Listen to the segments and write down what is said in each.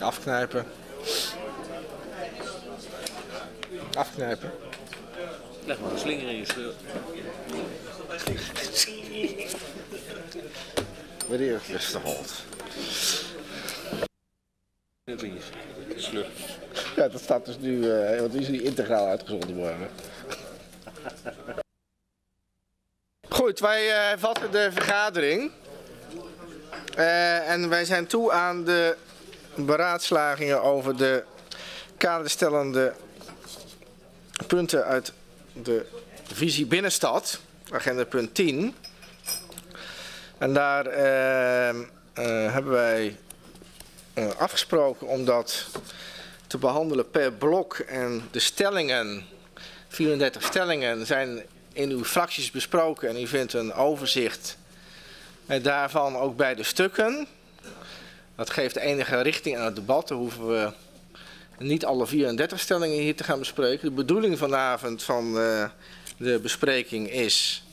Afknijpen. Afknijpen. Leg maar een slinger in je scheur. Wanneer is de? Slurp. Ja, dat staat dus nu, eh want die is nu integraal uitgezonden worden. Goed, wij eh, vatten de vergadering. Eh, en wij zijn toe aan de beraadslagingen over de kaderstellende punten uit de visie binnenstad, agenda punt 10. En daar hebben wij afgesproken om dat te behandelen per blok. En de stellingen, 34 stellingen, zijn in uw fracties besproken. En u vindt een overzicht daarvan ook bij de stukken. Dat geeft enige richting aan het debat. Dan hoeven we niet alle 34 stellingen hier te gaan bespreken. De bedoeling vanavond van eh, de bespreking is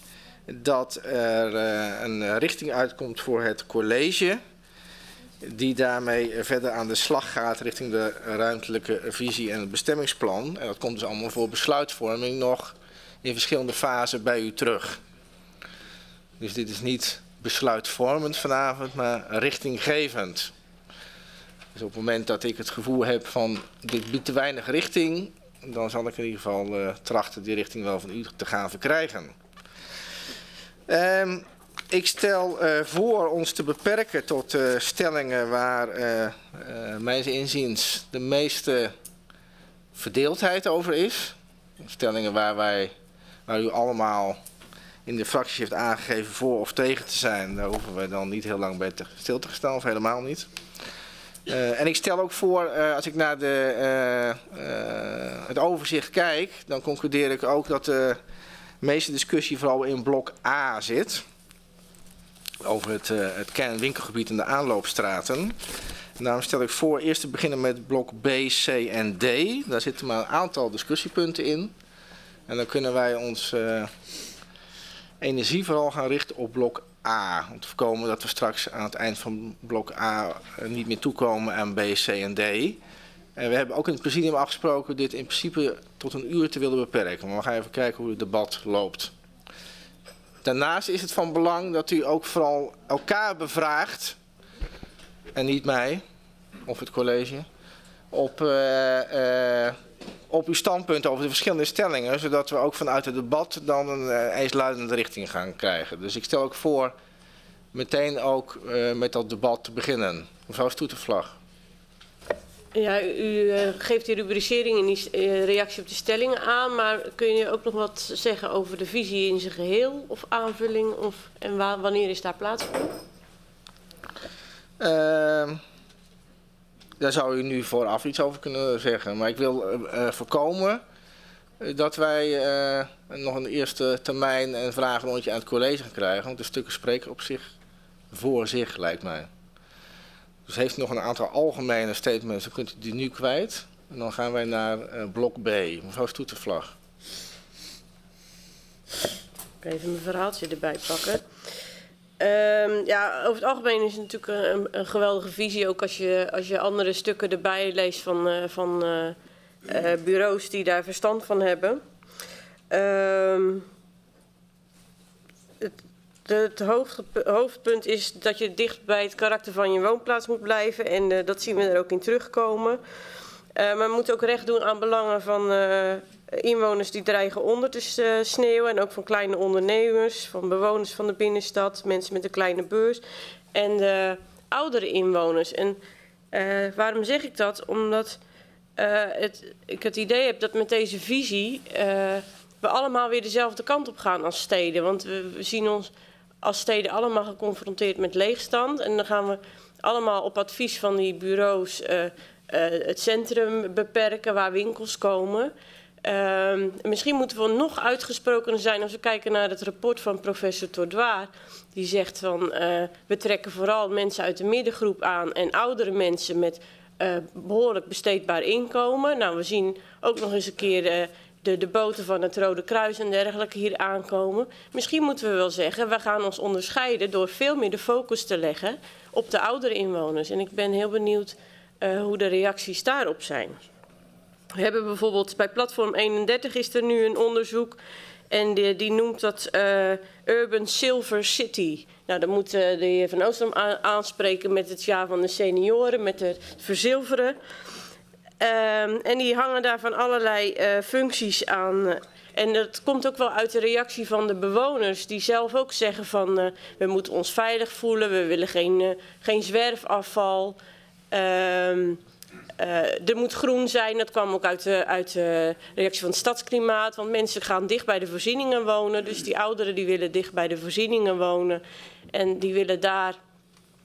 dat er eh, een richting uitkomt voor het college. Die daarmee verder aan de slag gaat richting de ruimtelijke visie en het bestemmingsplan. En dat komt dus allemaal voor besluitvorming nog in verschillende fasen bij u terug. Dus dit is niet besluitvormend vanavond, maar richtinggevend. Dus op het moment dat ik het gevoel heb van dit biedt te weinig richting, dan zal ik in ieder geval eh, trachten die richting wel van u te gaan verkrijgen. Ehm, ik stel eh, voor ons te beperken tot eh, stellingen waar eh eh mijns inziens de meeste verdeeldheid over is. Stellingen waar, wij, waar u allemaal in de fracties heeft aangegeven voor of tegen te zijn. Daar hoeven we dan niet heel lang bij te, stil te staan of helemaal niet. En ik stel ook voor, als ik naar de, het overzicht kijk, dan concludeer ik ook dat de meeste discussie vooral in blok A zit. Over het, eh, het kernwinkelgebied en de aanloopstraten. En daarom stel ik voor eerst te beginnen met blok B, C en D. Daar zitten maar een aantal discussiepunten in. En dan kunnen wij ons eh, energie vooral gaan richten op blok A. Om te voorkomen dat we straks aan het eind van blok A eh, niet meer toekomen aan B, C en D. En we hebben ook in het presidium afgesproken dit in principe tot een uur te willen beperken. Maar we gaan even kijken hoe het debat loopt. Daarnaast is het van belang dat u ook vooral elkaar bevraagt. En niet mij of het college. Op, eh, eh, op uw standpunt over de verschillende stellingen. Zodat we ook vanuit het debat dan een uh, eensluidende richting gaan krijgen. Dus ik stel ook voor meteen ook met dat debat te beginnen. Mevrouw Stoetervlag. Ja, u eh, geeft die rubricering en die eh, reactie op de stellingen aan, maar kun je ook nog wat zeggen over de visie in zijn geheel of aanvulling of, en wa- wanneer is daar plaats voor? Ehm, daar zou u nu vooraf iets over kunnen zeggen. Maar ik wil eh, voorkomen dat wij nog een eerste termijn een vragenrondje aan het college gaan krijgen. Want de stukken spreken op zich voor zich, lijkt mij. Dus heeft nog een aantal algemene statements, dan kunt u die nu kwijt. En dan gaan wij naar eh, blok B. Mevrouw Stoetervlag. Even mijn verhaaltje erbij pakken. Ehm, ja, over het algemeen is het natuurlijk een, geweldige visie. Ook als je, als je andere stukken erbij leest van, eh, van eh, bureaus die daar verstand van hebben. De- het hoofdgep- hoofdpunt is dat je dicht bij het karakter van je woonplaats moet blijven. En eh, dat zien we er ook in terugkomen. Eh, maar we moeten ook recht doen aan belangen van eh, inwoners die dreigen onder te sneeuwen. En ook van kleine ondernemers, van bewoners van de binnenstad, mensen met een kleine beurs. En de oudere inwoners. En waarom zeg ik dat? Omdat het, ik het idee heb dat met deze visie we allemaal weer dezelfde kant op gaan als steden. Want we zien ons als steden allemaal geconfronteerd met leegstand. En dan gaan we allemaal op advies van die bureaus eh, eh, het centrum beperken waar winkels komen. Ehm, misschien moeten we nog uitgesprokener zijn als we kijken naar het rapport van professor Tordoir. Die zegt van eh, we trekken vooral mensen uit de middengroep aan en oudere mensen met eh, behoorlijk besteedbaar inkomen. Nou, we zien ook nog eens een keer de, de boten van het Rode Kruis en dergelijke hier aankomen. Misschien moeten we wel zeggen, we gaan ons onderscheiden door veel meer de focus te leggen op de oudere inwoners. En ik ben heel benieuwd uh, hoe de reacties daarop zijn. We hebben bijvoorbeeld bij Platform 31 is er nu een onderzoek en die, die noemt dat uh, Urban Silver City. Nou, dan moet uh, de heer Van Oostrom aanspreken met het jaar van de senioren, met het verzilveren. Um, en die hangen daar van allerlei uh, functies aan. En dat komt ook wel uit de reactie van de bewoners, die zelf ook zeggen van uh, we moeten ons veilig voelen, we willen geen, uh, geen zwerfafval. Uh, er moet groen zijn, dat kwam ook uit de, uit de reactie van het stadsklimaat. Want mensen gaan dicht bij de voorzieningen wonen. Dus die ouderen die willen dicht bij de voorzieningen wonen. En die willen daar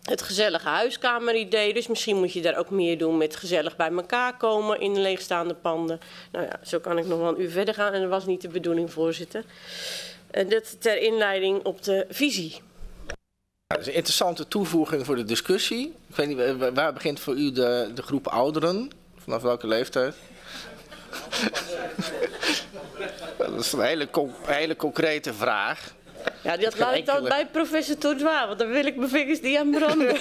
het gezellige huiskameridee. Dus misschien moet je daar ook meer doen met gezellig bij elkaar komen in leegstaande panden. Nou ja, zo kan ik nog wel een uur verder gaan. En dat was niet de bedoeling, voorzitter. En dit ter inleiding op de visie. Ja, dat is een interessante toevoeging voor de discussie. Ik weet niet, waar begint voor u de, de groep ouderen? Vanaf welke leeftijd? dat is een hele, hele concrete vraag. Ja, dat laat ik dan bij professor Tourdois, want dan wil ik mijn vingers niet aan branden.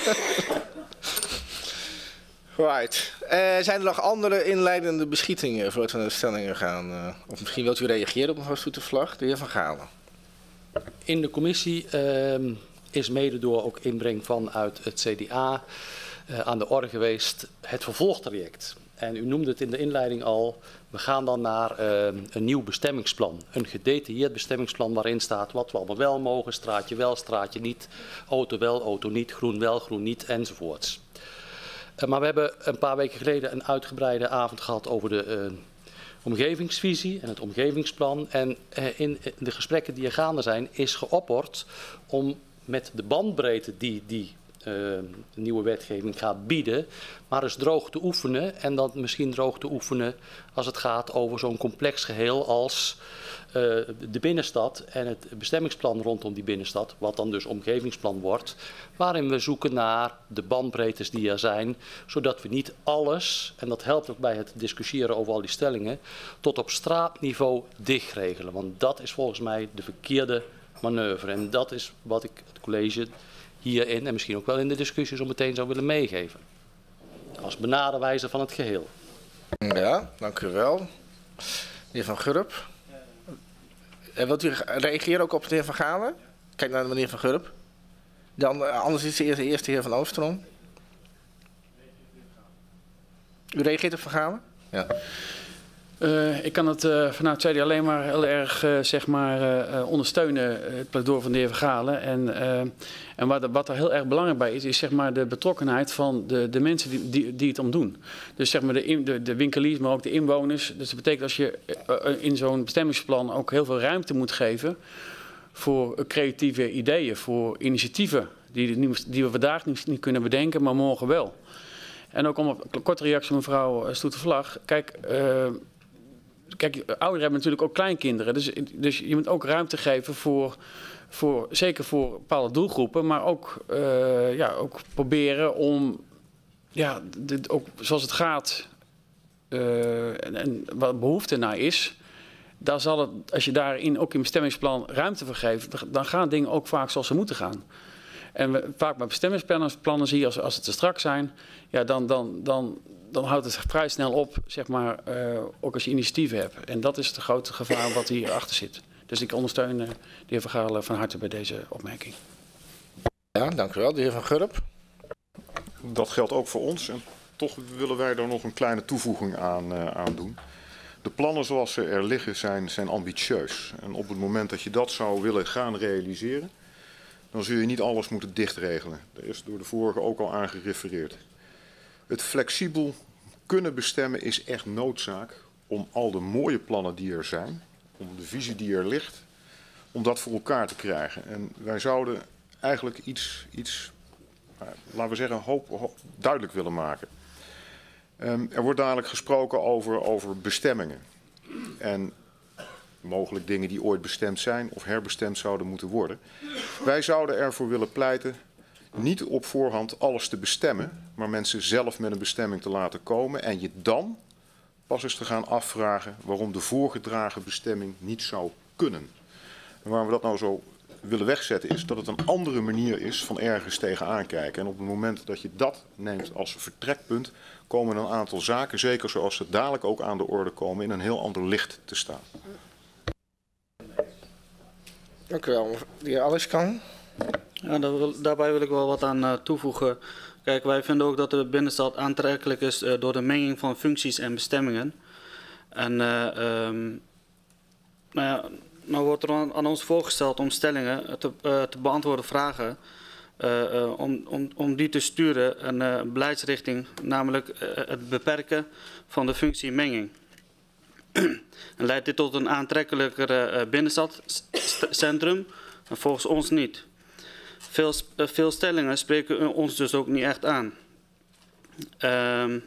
right. Uh, zijn er nog andere inleidende beschietingen voordat we naar de stellingen gaan? Uh, of misschien wilt u reageren op mevrouw Soetervlag, de heer Van Galen. In de commissie uh, is mede door ook inbreng vanuit het CDA uh, aan de orde geweest het vervolgtraject. En u noemde het in de inleiding al, we gaan dan naar uh, een nieuw bestemmingsplan. Een gedetailleerd bestemmingsplan waarin staat wat we allemaal wel mogen, straatje wel, straatje niet, auto wel, auto niet, groen wel, groen niet enzovoorts. Uh, maar we hebben een paar weken geleden een uitgebreide avond gehad over de uh, omgevingsvisie en het omgevingsplan. En in de gesprekken die er gaande zijn is geopperd om met de bandbreedte die die uh, nieuwe wetgeving gaat bieden, maar eens droog te oefenen en dan misschien droog te oefenen als het gaat over zo'n complex geheel als uh, de binnenstad en het bestemmingsplan rondom die binnenstad, wat dan dus omgevingsplan wordt, waarin we zoeken naar de bandbreedtes die er zijn, zodat we niet alles, en dat helpt ook bij het discussiëren over al die stellingen, tot op straatniveau dichtregelen. Want dat is volgens mij de verkeerde manoeuvre. En dat is wat ik het college hierin en misschien ook wel in de discussie zo meteen zou willen meegeven. Als benaderwijzer van het geheel. Ja, dank u wel. De heer Van Gurp. En wilt u reageren ook op de heer Van Galen? Kijk naar de meneer Van Gurp. Dan, anders is de eerste, heer Van Oostrom. U reageert op Van Galen? Ja. Uh, ik kan het uh, vanuit CDA alleen maar heel erg uh, zeg maar, ondersteunen, het pleidooi van de heer Vergalen. En, en wat, wat er heel erg belangrijk bij is, is zeg maar, de betrokkenheid van de, de mensen die, die, het om doen. Dus zeg maar, de, de, de winkeliers, maar ook de inwoners. Dus dat betekent als je in zo'n bestemmingsplan ook heel veel ruimte moet geven voor creatieve ideeën, voor initiatieven die, die we vandaag niet, kunnen bedenken, maar morgen wel. En ook om een korte reactie mevrouw Stoetervlag. Kijk, kijk, ouderen hebben natuurlijk ook kleinkinderen. Dus, dus je moet ook ruimte geven voor, voor zeker voor bepaalde doelgroepen, maar ook, uh, ja, ook proberen om, ja, dit, ook zoals het gaat uh, en, wat behoefte naar is, dan zal het, als je daarin ook in bestemmingsplan ruimte voor geeft, dan gaan dingen ook vaak zoals ze moeten gaan. En we, vaak bij bestemmingsplannen zie je, als, als het te strak zijn, ja, dan, dan, dan, dan houdt het vrij snel op, zeg maar, uh, ook als je initiatieven hebt. En dat is het grote gevaar wat hierachter zit. Dus ik ondersteun uh, de heer Vergalen van harte bij deze opmerking. Ja, dank u wel. De heer Van Gurp. Dat geldt ook voor ons. En toch willen wij er nog een kleine toevoeging aan, uh, aan doen. De plannen zoals ze er liggen zijn, zijn ambitieus. En op het moment dat je dat zou willen gaan realiseren, dan zul je niet alles moeten dichtregelen. Er is door de vorige ook al aan gerefereerd. Het flexibel kunnen bestemmen is echt noodzaak om al de mooie plannen die er zijn, om de visie die er ligt, om dat voor elkaar te krijgen. En wij zouden eigenlijk iets, iets nou, laten we zeggen, hoop, hoop, duidelijk willen maken. Um, er wordt dadelijk gesproken over, over bestemmingen. En mogelijk dingen die ooit bestemd zijn of herbestemd zouden moeten worden. Wij zouden ervoor willen pleiten niet op voorhand alles te bestemmen, maar mensen zelf met een bestemming te laten komen en je dan pas eens te gaan afvragen waarom de voorgedragen bestemming niet zou kunnen. En waarom we dat nou zo willen wegzetten is dat het een andere manier is van ergens tegenaan kijken. En op het moment dat je dat neemt als vertrekpunt, komen een aantal zaken, zeker zoals ze dadelijk ook aan de orde komen, in een heel ander licht te staan. Dank u wel. Heer Alles kan. Ja, daar daarbij wil ik wel wat aan eh, toevoegen. Kijk, wij vinden ook dat de binnenstad aantrekkelijk is eh, door de menging van functies en bestemmingen. En ehm, nou ja, nou wordt er aan, ons voorgesteld om stellingen te, te beantwoorden vragen. om, die te sturen een beleidsrichting, namelijk het beperken van de functiemenging. Leidt dit tot een aantrekkelijker eh, binnenstadcentrum? Volgens ons niet. Veel, eh, stellingen spreken ons dus ook niet echt aan. Ehm,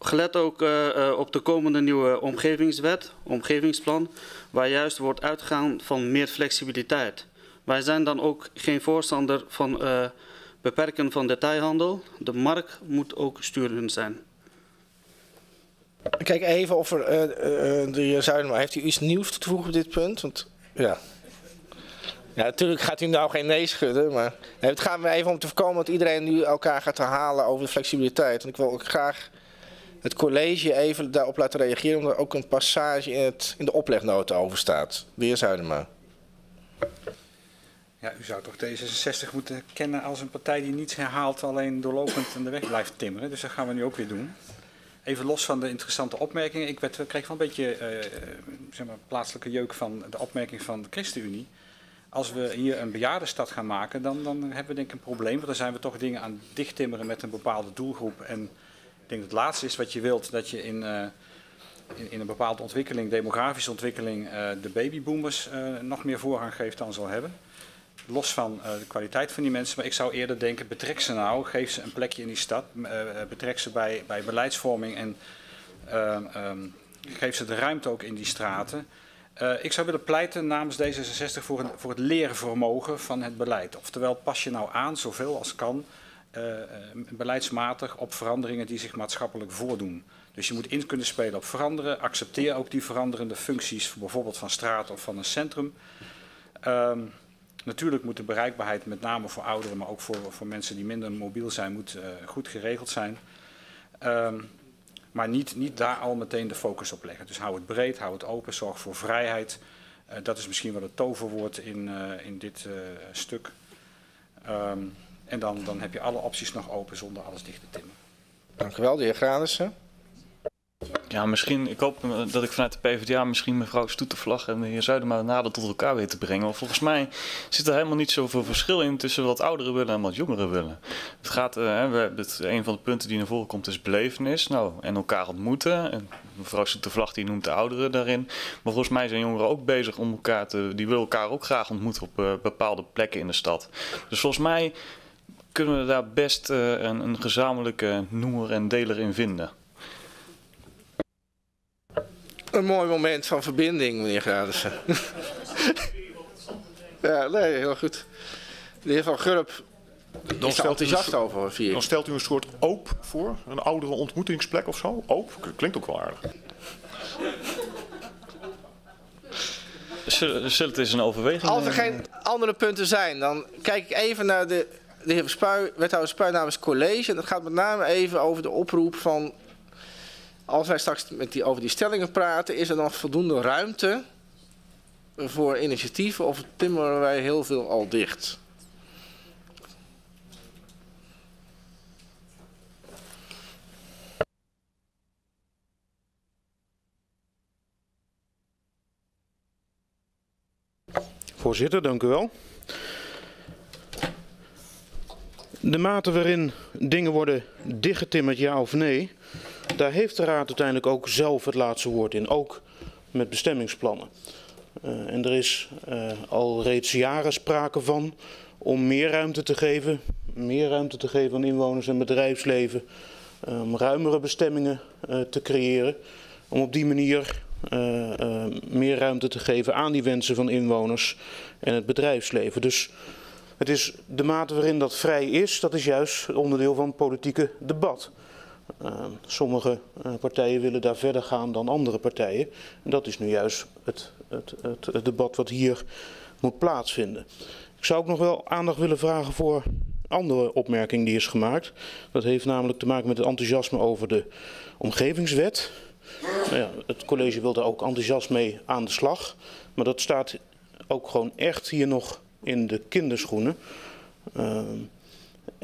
gelet ook eh, op de komende nieuwe omgevingswet, omgevingsplan, waar juist wordt uitgegaan van meer flexibiliteit. Wij zijn dan ook geen voorstander van eh, beperken van detailhandel. De markt moet ook sturend zijn. Kijk even of er eh, eh, de Zuidema, heeft u iets nieuws te voegen op dit punt? Want, ja. Ja, natuurlijk gaat u nou geen nee schudden, maar het gaat me even om te voorkomen dat iedereen nu elkaar gaat herhalen over de flexibiliteit. En ik wil ook graag het college even daarop laten reageren, omdat er ook een passage in, het, in de oplegnota over staat. De heer Zuidema. Ja, u zou toch D66 moeten kennen als een partij die niets herhaalt, alleen doorlopend aan de weg blijft timmeren. Dus dat gaan we nu ook weer doen. Even los van de interessante opmerkingen. Ik werd, kreeg wel een beetje eh, zeg maar, plaatselijke jeuk van de opmerking van de ChristenUnie. Als we hier een bejaardenstad gaan maken, dan, dan hebben we denk ik een probleem. Want dan zijn we toch dingen aan het dichttimmeren met een bepaalde doelgroep. En ik denk dat het laatste is wat je wilt, dat je in, eh, in, een bepaalde ontwikkeling, demografische ontwikkeling, eh, de babyboomers nog meer voorrang geeft dan zal hebben. Los van eh, de kwaliteit van die mensen, maar ik zou eerder denken, betrek ze nou, geef ze een plekje in die stad, eh, eh, betrek ze bij, bij beleidsvorming en ehm, geef ze de ruimte ook in die straten. Ik zou willen pleiten namens D66 voor, een, voor het leervermogen van het beleid. Oftewel, pas je nou aan, zoveel als kan, beleidsmatig op veranderingen die zich maatschappelijk voordoen. Dus je moet in kunnen spelen op veranderen. Accepteer ook die veranderende functies, bijvoorbeeld van straat of van een centrum. Ehm, natuurlijk moet de bereikbaarheid, met name voor ouderen, maar ook voor, voor mensen die minder mobiel zijn, moet eh, goed geregeld zijn. Ehm, maar niet, niet daar al meteen de focus op leggen. Dus hou het breed, hou het open, zorg voor vrijheid. Eh, dat is misschien wel het toverwoord in, eh, in dit stuk. Ehm, en dan, dan heb je alle opties nog open zonder alles dicht te timmen. Dank u wel, de heer Granissen. Ja, misschien, ik hoop dat ik vanuit de PvdA misschien mevrouw Stoetervlag en de heer Zuidema nader tot elkaar weet te brengen. Want volgens mij zit er helemaal niet zoveel verschil in tussen wat ouderen willen en wat jongeren willen. Het gaat, eh, hè, we het, een van de punten die naar voren komt is belevenis. Nou, en elkaar ontmoeten. En mevrouw Stoetervlag die noemt de ouderen daarin. Maar volgens mij zijn jongeren ook bezig om elkaar te, die willen elkaar ook graag ontmoeten op eh, bepaalde plekken in de stad. Dus volgens mij kunnen we daar best eh, een, een gezamenlijke noemer en deler in vinden. Een mooi moment van verbinding, meneer Granissen. ja, nee, heel goed. De heer Van Gurp is er u over, vier. Dan stelt u een soort oop voor, een oudere ontmoetingsplek of zo. Oop, klinkt ook wel aardig. Zullen, het eens een overweging Als er geen andere punten zijn, dan kijk ik even naar de, de heer Spui, wethouder Spui namens college. En dat gaat met name even over de oproep van... Als wij straks met die, over die stellingen praten, is er nog voldoende ruimte voor initiatieven of timmeren wij heel veel al dicht? Voorzitter, dank u wel. De mate waarin dingen worden dichtgetimmerd, ja of nee, daar heeft de Raad uiteindelijk ook zelf het laatste woord in, ook met bestemmingsplannen. Uh, en er is uh, al reeds jaren sprake van om meer ruimte te geven, meer ruimte te geven aan inwoners en bedrijfsleven, um, ruimere bestemmingen te creëren, om op die manier meer ruimte te geven aan die wensen van inwoners en het bedrijfsleven. Dus het is de mate waarin dat vrij is, dat is juist onderdeel van het politieke debat. Uh, sommige partijen willen daar verder gaan dan andere partijen. En dat is nu juist het, het, het, debat wat hier moet plaatsvinden. Ik zou ook nog wel aandacht willen vragen voor andere opmerking die is gemaakt. Dat heeft namelijk te maken met het enthousiasme over de omgevingswet. Nou ja, het college wil daar ook enthousiast mee aan de slag. Maar dat staat ook gewoon echt hier nog in de kinderschoenen. Uh,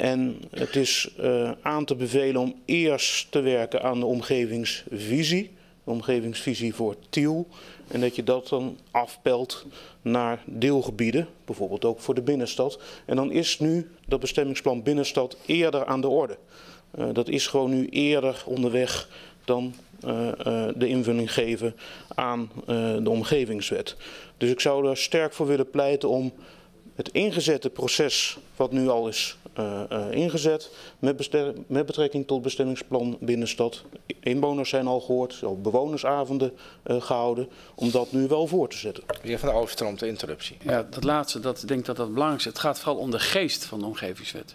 en het is uh, aan te bevelen om eerst te werken aan de omgevingsvisie. De omgevingsvisie voor Tiel. En dat je dat dan afpelt naar deelgebieden, bijvoorbeeld ook voor de binnenstad. En dan is nu dat bestemmingsplan binnenstad eerder aan de orde. Uh, dat is gewoon nu eerder onderweg dan uh, de invulling geven aan de omgevingswet. Dus ik zou er sterk voor willen pleiten om het ingezette proces wat nu al is uh, uh, ingezet met, met, betrekking tot bestemmingsplan binnenstad. Inwoners zijn al gehoord, al bewonersavonden uh, gehouden, om dat nu wel voor te zetten. De heer Van de Oosterom, de interruptie. Ja, dat laatste, dat, ik denk dat dat het belangrijkste is. Het gaat vooral om de geest van de omgevingswet.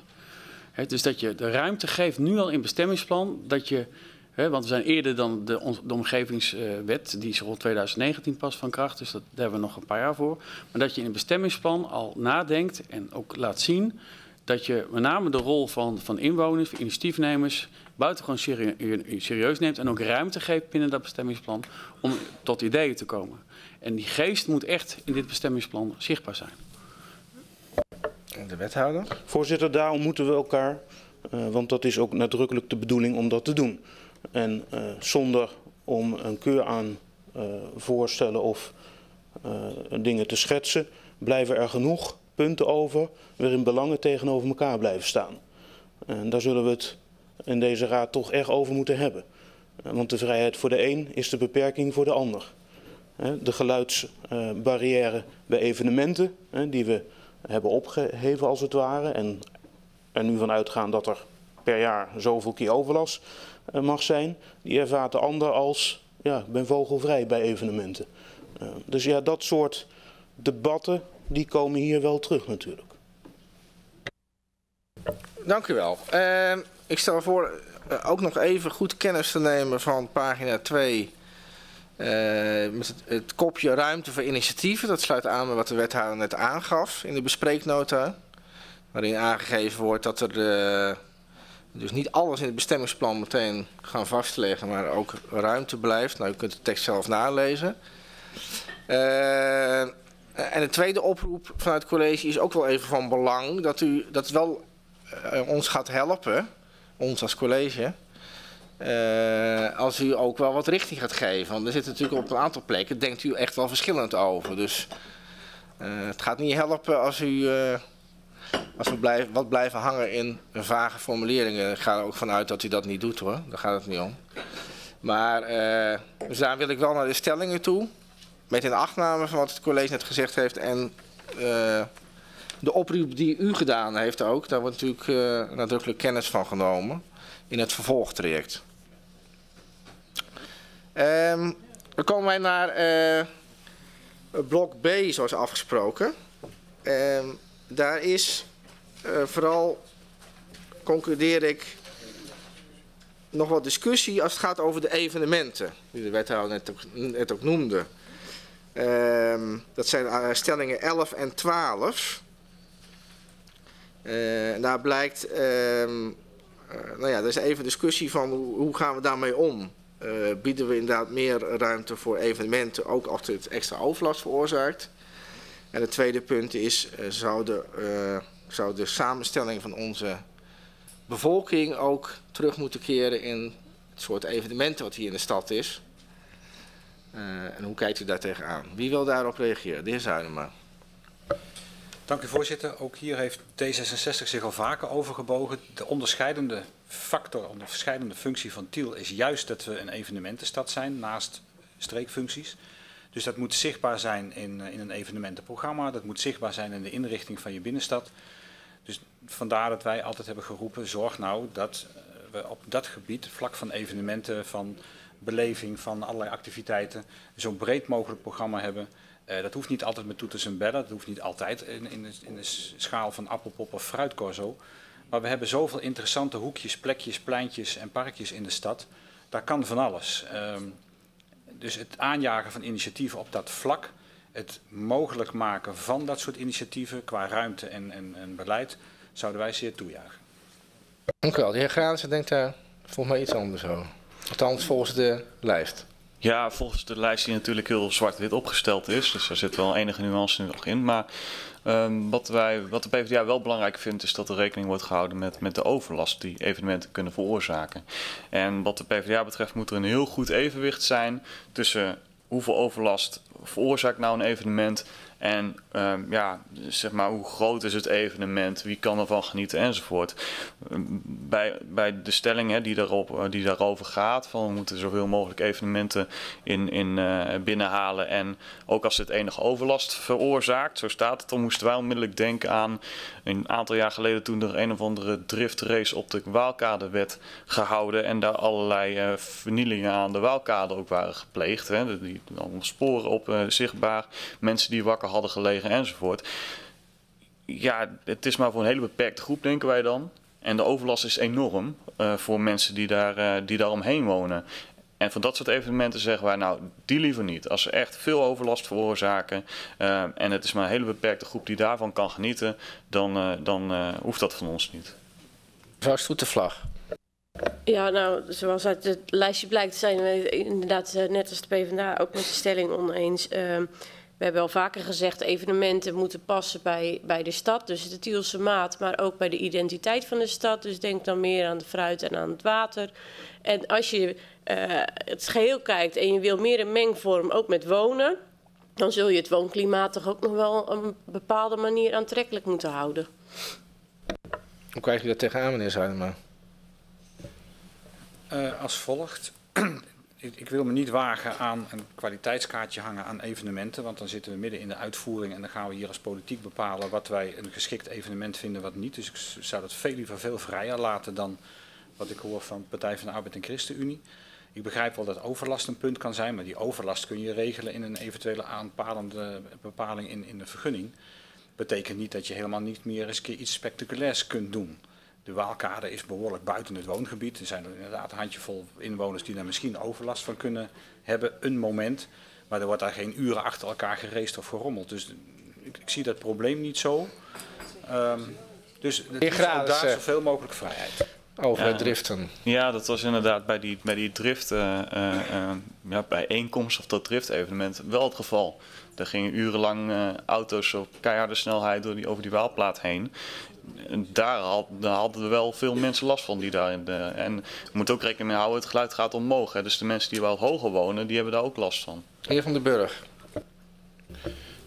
He, dus dat je de ruimte geeft, nu al in bestemmingsplan, dat je He, want we zijn eerder dan de, de omgevingswet, die is rond 2019 pas van kracht, dus dat, daar hebben we nog een paar jaar voor. Maar dat je in een bestemmingsplan al nadenkt en ook laat zien dat je met name de rol van, van inwoners, van initiatiefnemers, buitengewoon serie, serieus neemt en ook ruimte geeft binnen dat bestemmingsplan om tot ideeën te komen. En die geest moet echt in dit bestemmingsplan zichtbaar zijn. De wethouder? Voorzitter, daarom moeten we elkaar, uh, want dat is ook nadrukkelijk de bedoeling om dat te doen. En uh, zonder om een keur aan uh, voorstellen of dingen te schetsen, blijven er genoeg punten over waarin belangen tegenover elkaar blijven staan. En daar zullen we het in deze raad toch echt over moeten hebben. Want de vrijheid voor de een is de beperking voor de ander. De geluidsbarrière bij evenementen, die we hebben opgeheven als het ware. En er nu van uitgaan dat er per jaar zoveel keer overlast mag zijn. Die ervaart de ander als, ja, ik ben vogelvrij bij evenementen. Dus ja, dat soort debatten, die komen hier wel terug natuurlijk. Dank u wel. Uh, ik stel voor uh, ook nog even goed kennis te nemen van pagina 2. Uh, met het, kopje ruimte voor initiatieven. Dat sluit aan bij wat de wethouder net aangaf in de bespreeknota. Waarin aangegeven wordt dat er uh, dus niet alles in het bestemmingsplan meteen gaan vastleggen. Maar ook ruimte blijft. Nou, u kunt de tekst zelf nalezen. Uh, en de tweede oproep vanuit het college is ook wel even van belang. Dat u dat wel uh, ons gaat helpen, ons als college. Uh, als u ook wel wat richting gaat geven. Want er zit natuurlijk op een aantal plekken, denkt u echt wel verschillend over. Dus het gaat niet helpen als u als we blijven, wat blijven hangen in vage formuleringen. Ik ga er ook vanuit dat u dat niet doet hoor, daar gaat het niet om. Maar dus daar wil ik wel naar de stellingen toe met in achtname van wat het college net gezegd heeft en uh, de oproep die u gedaan heeft ook, daar wordt natuurlijk uh, nadrukkelijk kennis van genomen in het vervolgtraject. Um, dan komen wij naar uh, blok B zoals afgesproken. Um, daar is vooral, concludeer ik, nog wat discussie als het gaat over de evenementen, die de wethouder net ook noemde. Um, dat zijn uh, stellingen 11 en 12. Uh, daar blijkt, um, uh, nou ja, er is even discussie van hoe, hoe gaan we daarmee om. bieden we inderdaad meer ruimte voor evenementen, ook als het extra overlast veroorzaakt. En het tweede punt is, zou de, zou de samenstelling van onze bevolking ook terug moeten keren in het soort evenementen wat hier in de stad is. Uh, en hoe kijkt u daar tegenaan? Wie wil daarop reageren? De heer Zuidema. Dank u voorzitter. Ook hier heeft D66 zich al vaker overgebogen. De onderscheidende factor, de onderscheidende functie van Tiel is juist dat we een evenementenstad zijn naast streekfuncties. Dus dat moet zichtbaar zijn in, in een evenementenprogramma. Dat moet zichtbaar zijn in de inrichting van je binnenstad. Dus vandaar dat wij altijd hebben geroepen, zorg nou dat we op dat gebied, vlak van evenementen, van beleving van allerlei activiteiten, zo'n breed mogelijk programma hebben. Uh, dat hoeft niet altijd met toeters en bellen, dat hoeft niet altijd in, in, de, in schaal van appelpop of fruitcorso. Maar we hebben zoveel interessante hoekjes, plekjes, pleintjes en parkjes in de stad. Daar kan van alles. Um, dus het aanjagen van initiatieven op dat vlak het mogelijk maken van dat soort initiatieven qua ruimte en, en, en beleid zouden wij zeer toejuichen. Dank u wel. De heer Graansen denkt daar volgens mij iets anders over. Althans, volgens de lijst. Ja, volgens de lijst die natuurlijk heel zwart-wit opgesteld is. Dus daar zit wel enige nuance nog in. Maar um, wat, wij, wat de PvdA wel belangrijk vindt, is dat er rekening wordt gehouden met, met de overlast die evenementen kunnen veroorzaken. En wat de PvdA betreft moet er een heel goed evenwicht zijn tussen hoeveel overlast veroorzaakt nou een evenement en um, ja, zeg maar, hoe groot is het evenement? Wie kan ervan genieten enzovoort. Ehm, bij, bij de stelling hè, die, daarop, eh, die daarover gaat, van we moeten zoveel mogelijk evenementen in, in, uh, binnenhalen. En ook als het enige overlast veroorzaakt, zo staat het, dan moesten wij onmiddellijk denken aan een aantal jaar geleden toen er een of andere driftrace op de Waalkade werd gehouden. En daar allerlei uh, vernielingen aan de Waalkade ook waren gepleegd. Hè. Die, allemaal sporen op zichtbaar. Mensen die wakker hadden gelegen enzovoort. Ja, het is maar voor een hele beperkte groep, denken wij dan. En de overlast is enorm uh, voor mensen die daar, uh, die daar omheen wonen. En van dat soort evenementen zeggen wij, nou, die liever niet. Als ze echt veel overlast veroorzaken uh, en het is maar een hele beperkte groep die daarvan kan genieten, dan, dan hoeft dat van ons niet. Mevrouw Stoetenvlag. Ja, nou, zoals uit het lijstje blijkt, zijn we inderdaad net als de PvdA ook met de stelling oneens. We hebben al vaker gezegd, evenementen moeten passen bij, bij de stad, dus de Tielse maat, maar ook bij de identiteit van de stad. Dus denk dan meer aan de fruit en aan het water. En als je uh, het geheel kijkt en je wil meer een mengvorm, ook met wonen, dan zul je het woonklimaat toch ook nog wel op een bepaalde manier aantrekkelijk moeten houden. Hoe krijg je dat tegenaan, meneer Zuidema? Uh, als volgt ik wil me niet wagen aan een kwaliteitskaartje hangen aan evenementen, want dan zitten we midden in de uitvoering en dan gaan we hier als politiek bepalen wat wij een geschikt evenement vinden, wat niet. Dus ik zou dat veel liever veel vrijer laten dan wat ik hoor van Partij van de Arbeid en ChristenUnie. Ik begrijp wel dat overlast een punt kan zijn, maar die overlast kun je regelen in een eventuele aanpalende bepaling in, in de vergunning. Betekent niet dat je helemaal niet meer eens keer iets spectaculairs kunt doen. De Waalkade is behoorlijk buiten het woongebied. Er zijn er inderdaad een handjevol inwoners die daar misschien overlast van kunnen hebben, een moment. Maar er wordt daar geen uren achter elkaar gereest of gerommeld. Dus ik, ik zie dat probleem niet zo. Um, dus het is ook daar zoveel mogelijk vrijheid. Over ja, driften. Ja, dat was inderdaad bij die, bij die drift, uh, uh, ja, bijeenkomst of dat drift-evenement wel het geval. Er gingen urenlang uh, auto's op keiharde snelheid door die, over die Waalplaat heen daar, had, daar, hadden we wel veel mensen last van. Die daar in de, en je moet ook rekening mee houden, het geluid gaat omhoog. Hè. Dus de mensen die wel hoger wonen, die hebben daar ook last van. Heer Van den Burg.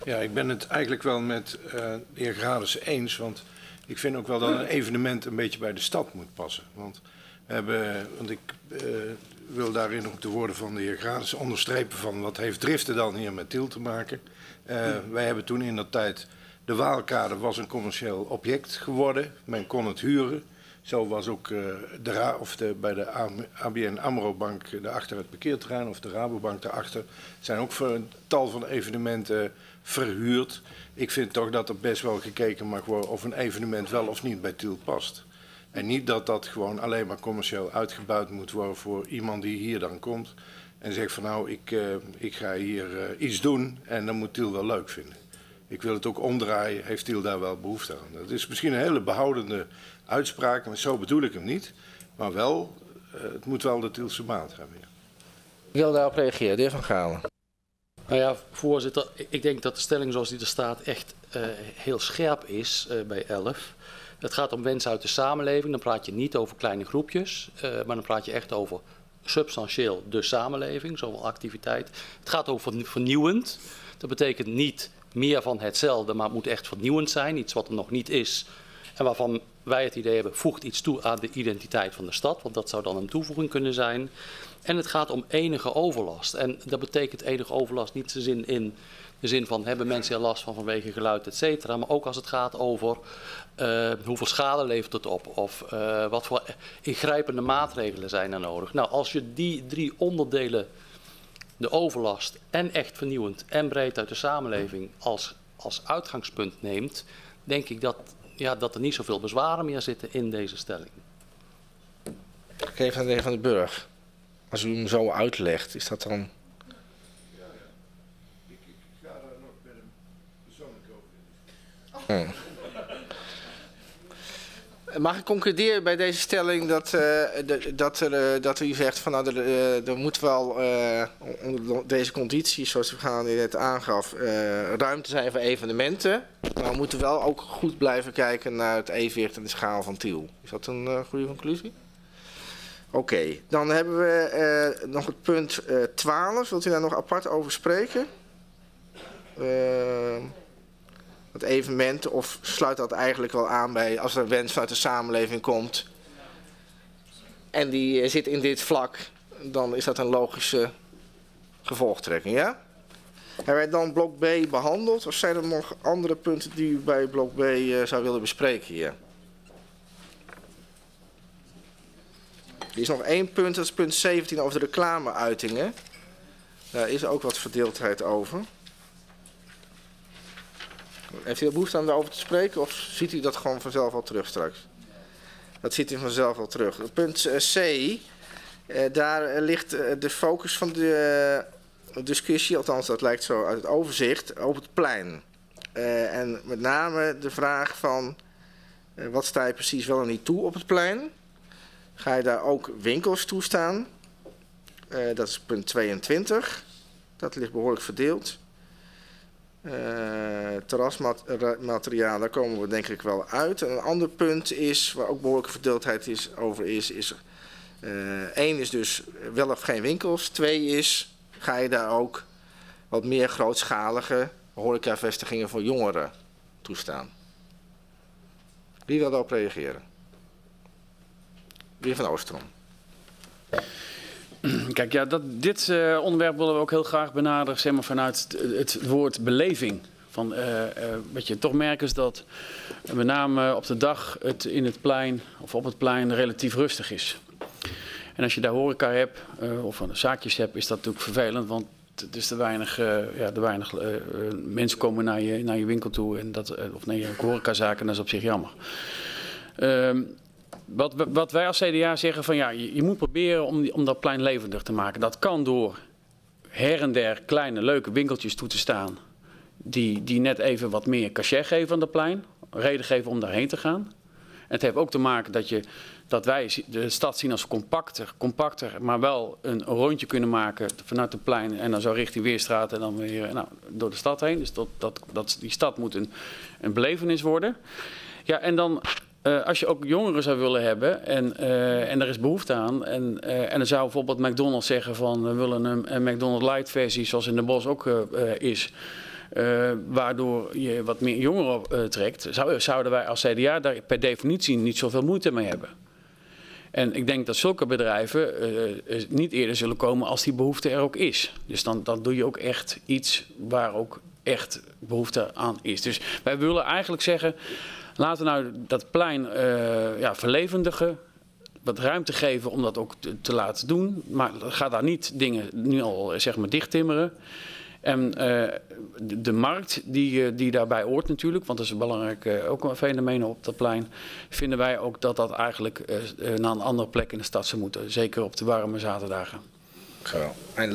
Ja, ik ben het eigenlijk wel met uh, de heer Grades eens. Want ik vind ook wel dat een evenement een beetje bij de stad moet passen. Want, we hebben, want ik uh, wil daarin ook de woorden van de heer Grades onderstrepen van wat heeft driften dan hier met Tiel te maken. Uh, wij hebben toen in dat tijd de Waalkade was een commercieel object geworden. Men kon het huren. Zo was ook uh, de, of de, bij de ABN AMRO Bank achter het parkeerterrein of de Rabobank daarachter zijn ook voor een tal van evenementen verhuurd. Ik vind toch dat er best wel gekeken mag worden of een evenement wel of niet bij Tiel past. En niet dat dat gewoon alleen maar commercieel uitgebuit moet worden voor iemand die hier dan komt en zegt van nou ik, uh, ik ga hier uh, iets doen en dan moet Tiel wel leuk vinden. Ik wil het ook omdraaien, heeft Tiel daar wel behoefte aan. Dat is misschien een hele behoudende uitspraak, maar zo bedoel ik hem niet. Maar wel, uh, het moet wel de Tielse maat hebben. Ja. Ik wil daarop reageren, de heer Van Galen. Nou ja, voorzitter, ik denk dat de stelling zoals die er staat echt uh, heel scherp is uh, bij 11. Het gaat om wensen uit de samenleving. Dan praat je niet over kleine groepjes, uh, maar dan praat je echt over substantieel de samenleving, zoveel activiteit. Het gaat over vernieuwend. Dat betekent niet meer van hetzelfde, maar het moet echt vernieuwend zijn. Iets wat er nog niet is. En waarvan wij het idee hebben, voegt iets toe aan de identiteit van de stad. Want dat zou dan een toevoeging kunnen zijn. En het gaat om enige overlast. En dat betekent enige overlast niet zin in de zin van hebben mensen er last van vanwege geluid, et cetera. Maar ook als het gaat over uh, hoeveel schade levert het op. Of uh, wat voor ingrijpende maatregelen zijn er nodig. Nou, als je die drie onderdelen de overlast en echt vernieuwend en breed uit de samenleving als, als uitgangspunt neemt, denk ik dat, ja, dat er niet zoveel bezwaren meer zitten in deze stelling. Ik geef aan de heer Van den Burg. Als u hem zo uitlegt, is dat dan... Hmm. Mag ik concluderen bij deze stelling dat, uh, de, dat, er, uh, dat u zegt van nou, er, uh, er moet wel onder deze condities, zoals u gaan net aangaf, ruimte zijn voor evenementen. Maar we moeten wel ook goed blijven kijken naar het evenwicht en de schaal van Tiel. Is dat een goede conclusie? Oké, dan hebben we nog het punt 12. Wilt u daar nog apart over spreken? het evenement of sluit dat eigenlijk wel aan bij als er een wens vanuit de samenleving komt en die eh, zit in dit vlak, dan is dat een logische gevolgtrekking, ja? Hebben wij dan blok B behandeld of zijn er nog andere punten die u bij blok B uh, zou willen bespreken hier? Er is nog één punt, dat is punt 17 over de reclameuitingen. Daar is ook wat verdeeldheid over. Heeft u er behoefte aan daarover te spreken of ziet u dat gewoon vanzelf al terug straks? Dat ziet u vanzelf al terug. Punt eh, C, eh, daar ligt eh, de focus van de discussie, althans dat lijkt zo uit het overzicht, op het plein. en met name de vraag van wat sta je precies wel en niet toe op het plein? Ga je daar ook winkels toestaan? dat is punt 22. Dat ligt behoorlijk verdeeld. Uh, terrasmateriaal, daar komen we denk ik wel uit. En een ander punt is, waar ook behoorlijke verdeeldheid is, over is, is uh, één is dus wel of geen winkels. Twee is, ga je daar ook wat meer grootschalige horecavestigingen voor jongeren toestaan? Wie wil daarop reageren? Wie van Oostrom. Kijk, ja, dat, dit uh, onderwerp willen we ook heel graag benaderen zeg maar, vanuit het, het woord beleving. Van, uh, uh, wat je toch merkt is dat met name op de dag het in het plein of op het plein relatief rustig is. En als je daar horeca hebt of zaakjes hebt, is dat natuurlijk vervelend, want het is te weinig, ja, te weinig mensen komen naar je, naar je winkel toe en dat, of naar je horecazaken, dat is op zich jammer. Ehm, wat, wat wij als CDA zeggen van ja, je, je moet proberen om, die, om dat plein levendig te maken. Dat kan door her en der kleine leuke winkeltjes toe te staan. Die, die net even wat meer cachet geven aan dat plein. Reden geven om daarheen te gaan. Het heeft ook te maken dat, je, dat wij de stad zien als compacter, compacter, maar wel een rondje kunnen maken vanuit het plein en dan zo richting Weerstraat en dan weer nou, door de stad heen. Dus dat, dat, dat, die stad moet een, een belevenis worden. Ja, en dan uh, als je ook jongeren zou willen hebben en, uh, en er is behoefte aan. En, uh, en dan zou bijvoorbeeld McDonald's zeggen van we willen een, McDonald's Light versie zoals in de bos ook is. waardoor je wat meer jongeren trekt. Zou, zouden wij als CDA daar per definitie niet zoveel moeite mee hebben. En ik denk dat zulke bedrijven niet eerder zullen komen als die behoefte er ook is. Dus dan, dan doe je ook echt iets waar ook echt behoefte aan is. Dus wij willen eigenlijk zeggen Laten we nou dat plein uh, ja, verlevendigen, wat ruimte geven om dat ook te, te, laten doen. Maar ga daar niet dingen nu al zeg maar dichttimmeren. En uh, de, markt die, uh, die daarbij hoort natuurlijk, want dat is een belangrijk ook een fenomeen op dat plein, vinden wij ook dat dat eigenlijk naar een andere plek in de stad zou moeten. Zeker op de warme zaterdagen. Zo. En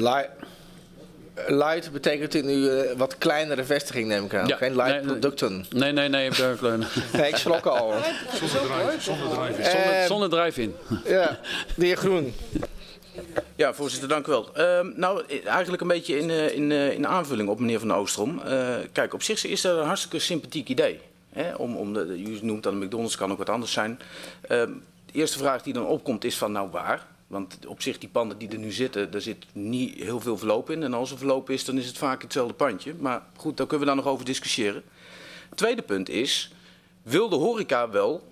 Light betekent in nu uh, wat kleinere vestiging, neem ik aan. Ja, Geen light nee, producten. Nee, nee, nee, nee, ik schrok al. Zonder drive-in. Zonder, drive-in. Ja, de heer Groen. Ja, voorzitter, dank u wel. Uh, nou, eigenlijk een beetje in, uh, in, in aanvulling op meneer Van Oostrom. kijk, op zich is dat een hartstikke sympathiek idee. Hè? Om, om de, u noemt dan McDonald's, kan ook wat anders zijn. Ehm, de eerste vraag die dan opkomt is van, nou waar? Want op zich, die panden die er nu zitten, daar zit niet heel veel verloop in. En als er verloop is, dan is het vaak hetzelfde pandje. Maar goed, daar kunnen we dan nog over discussiëren. Het tweede punt is, wil de horeca wel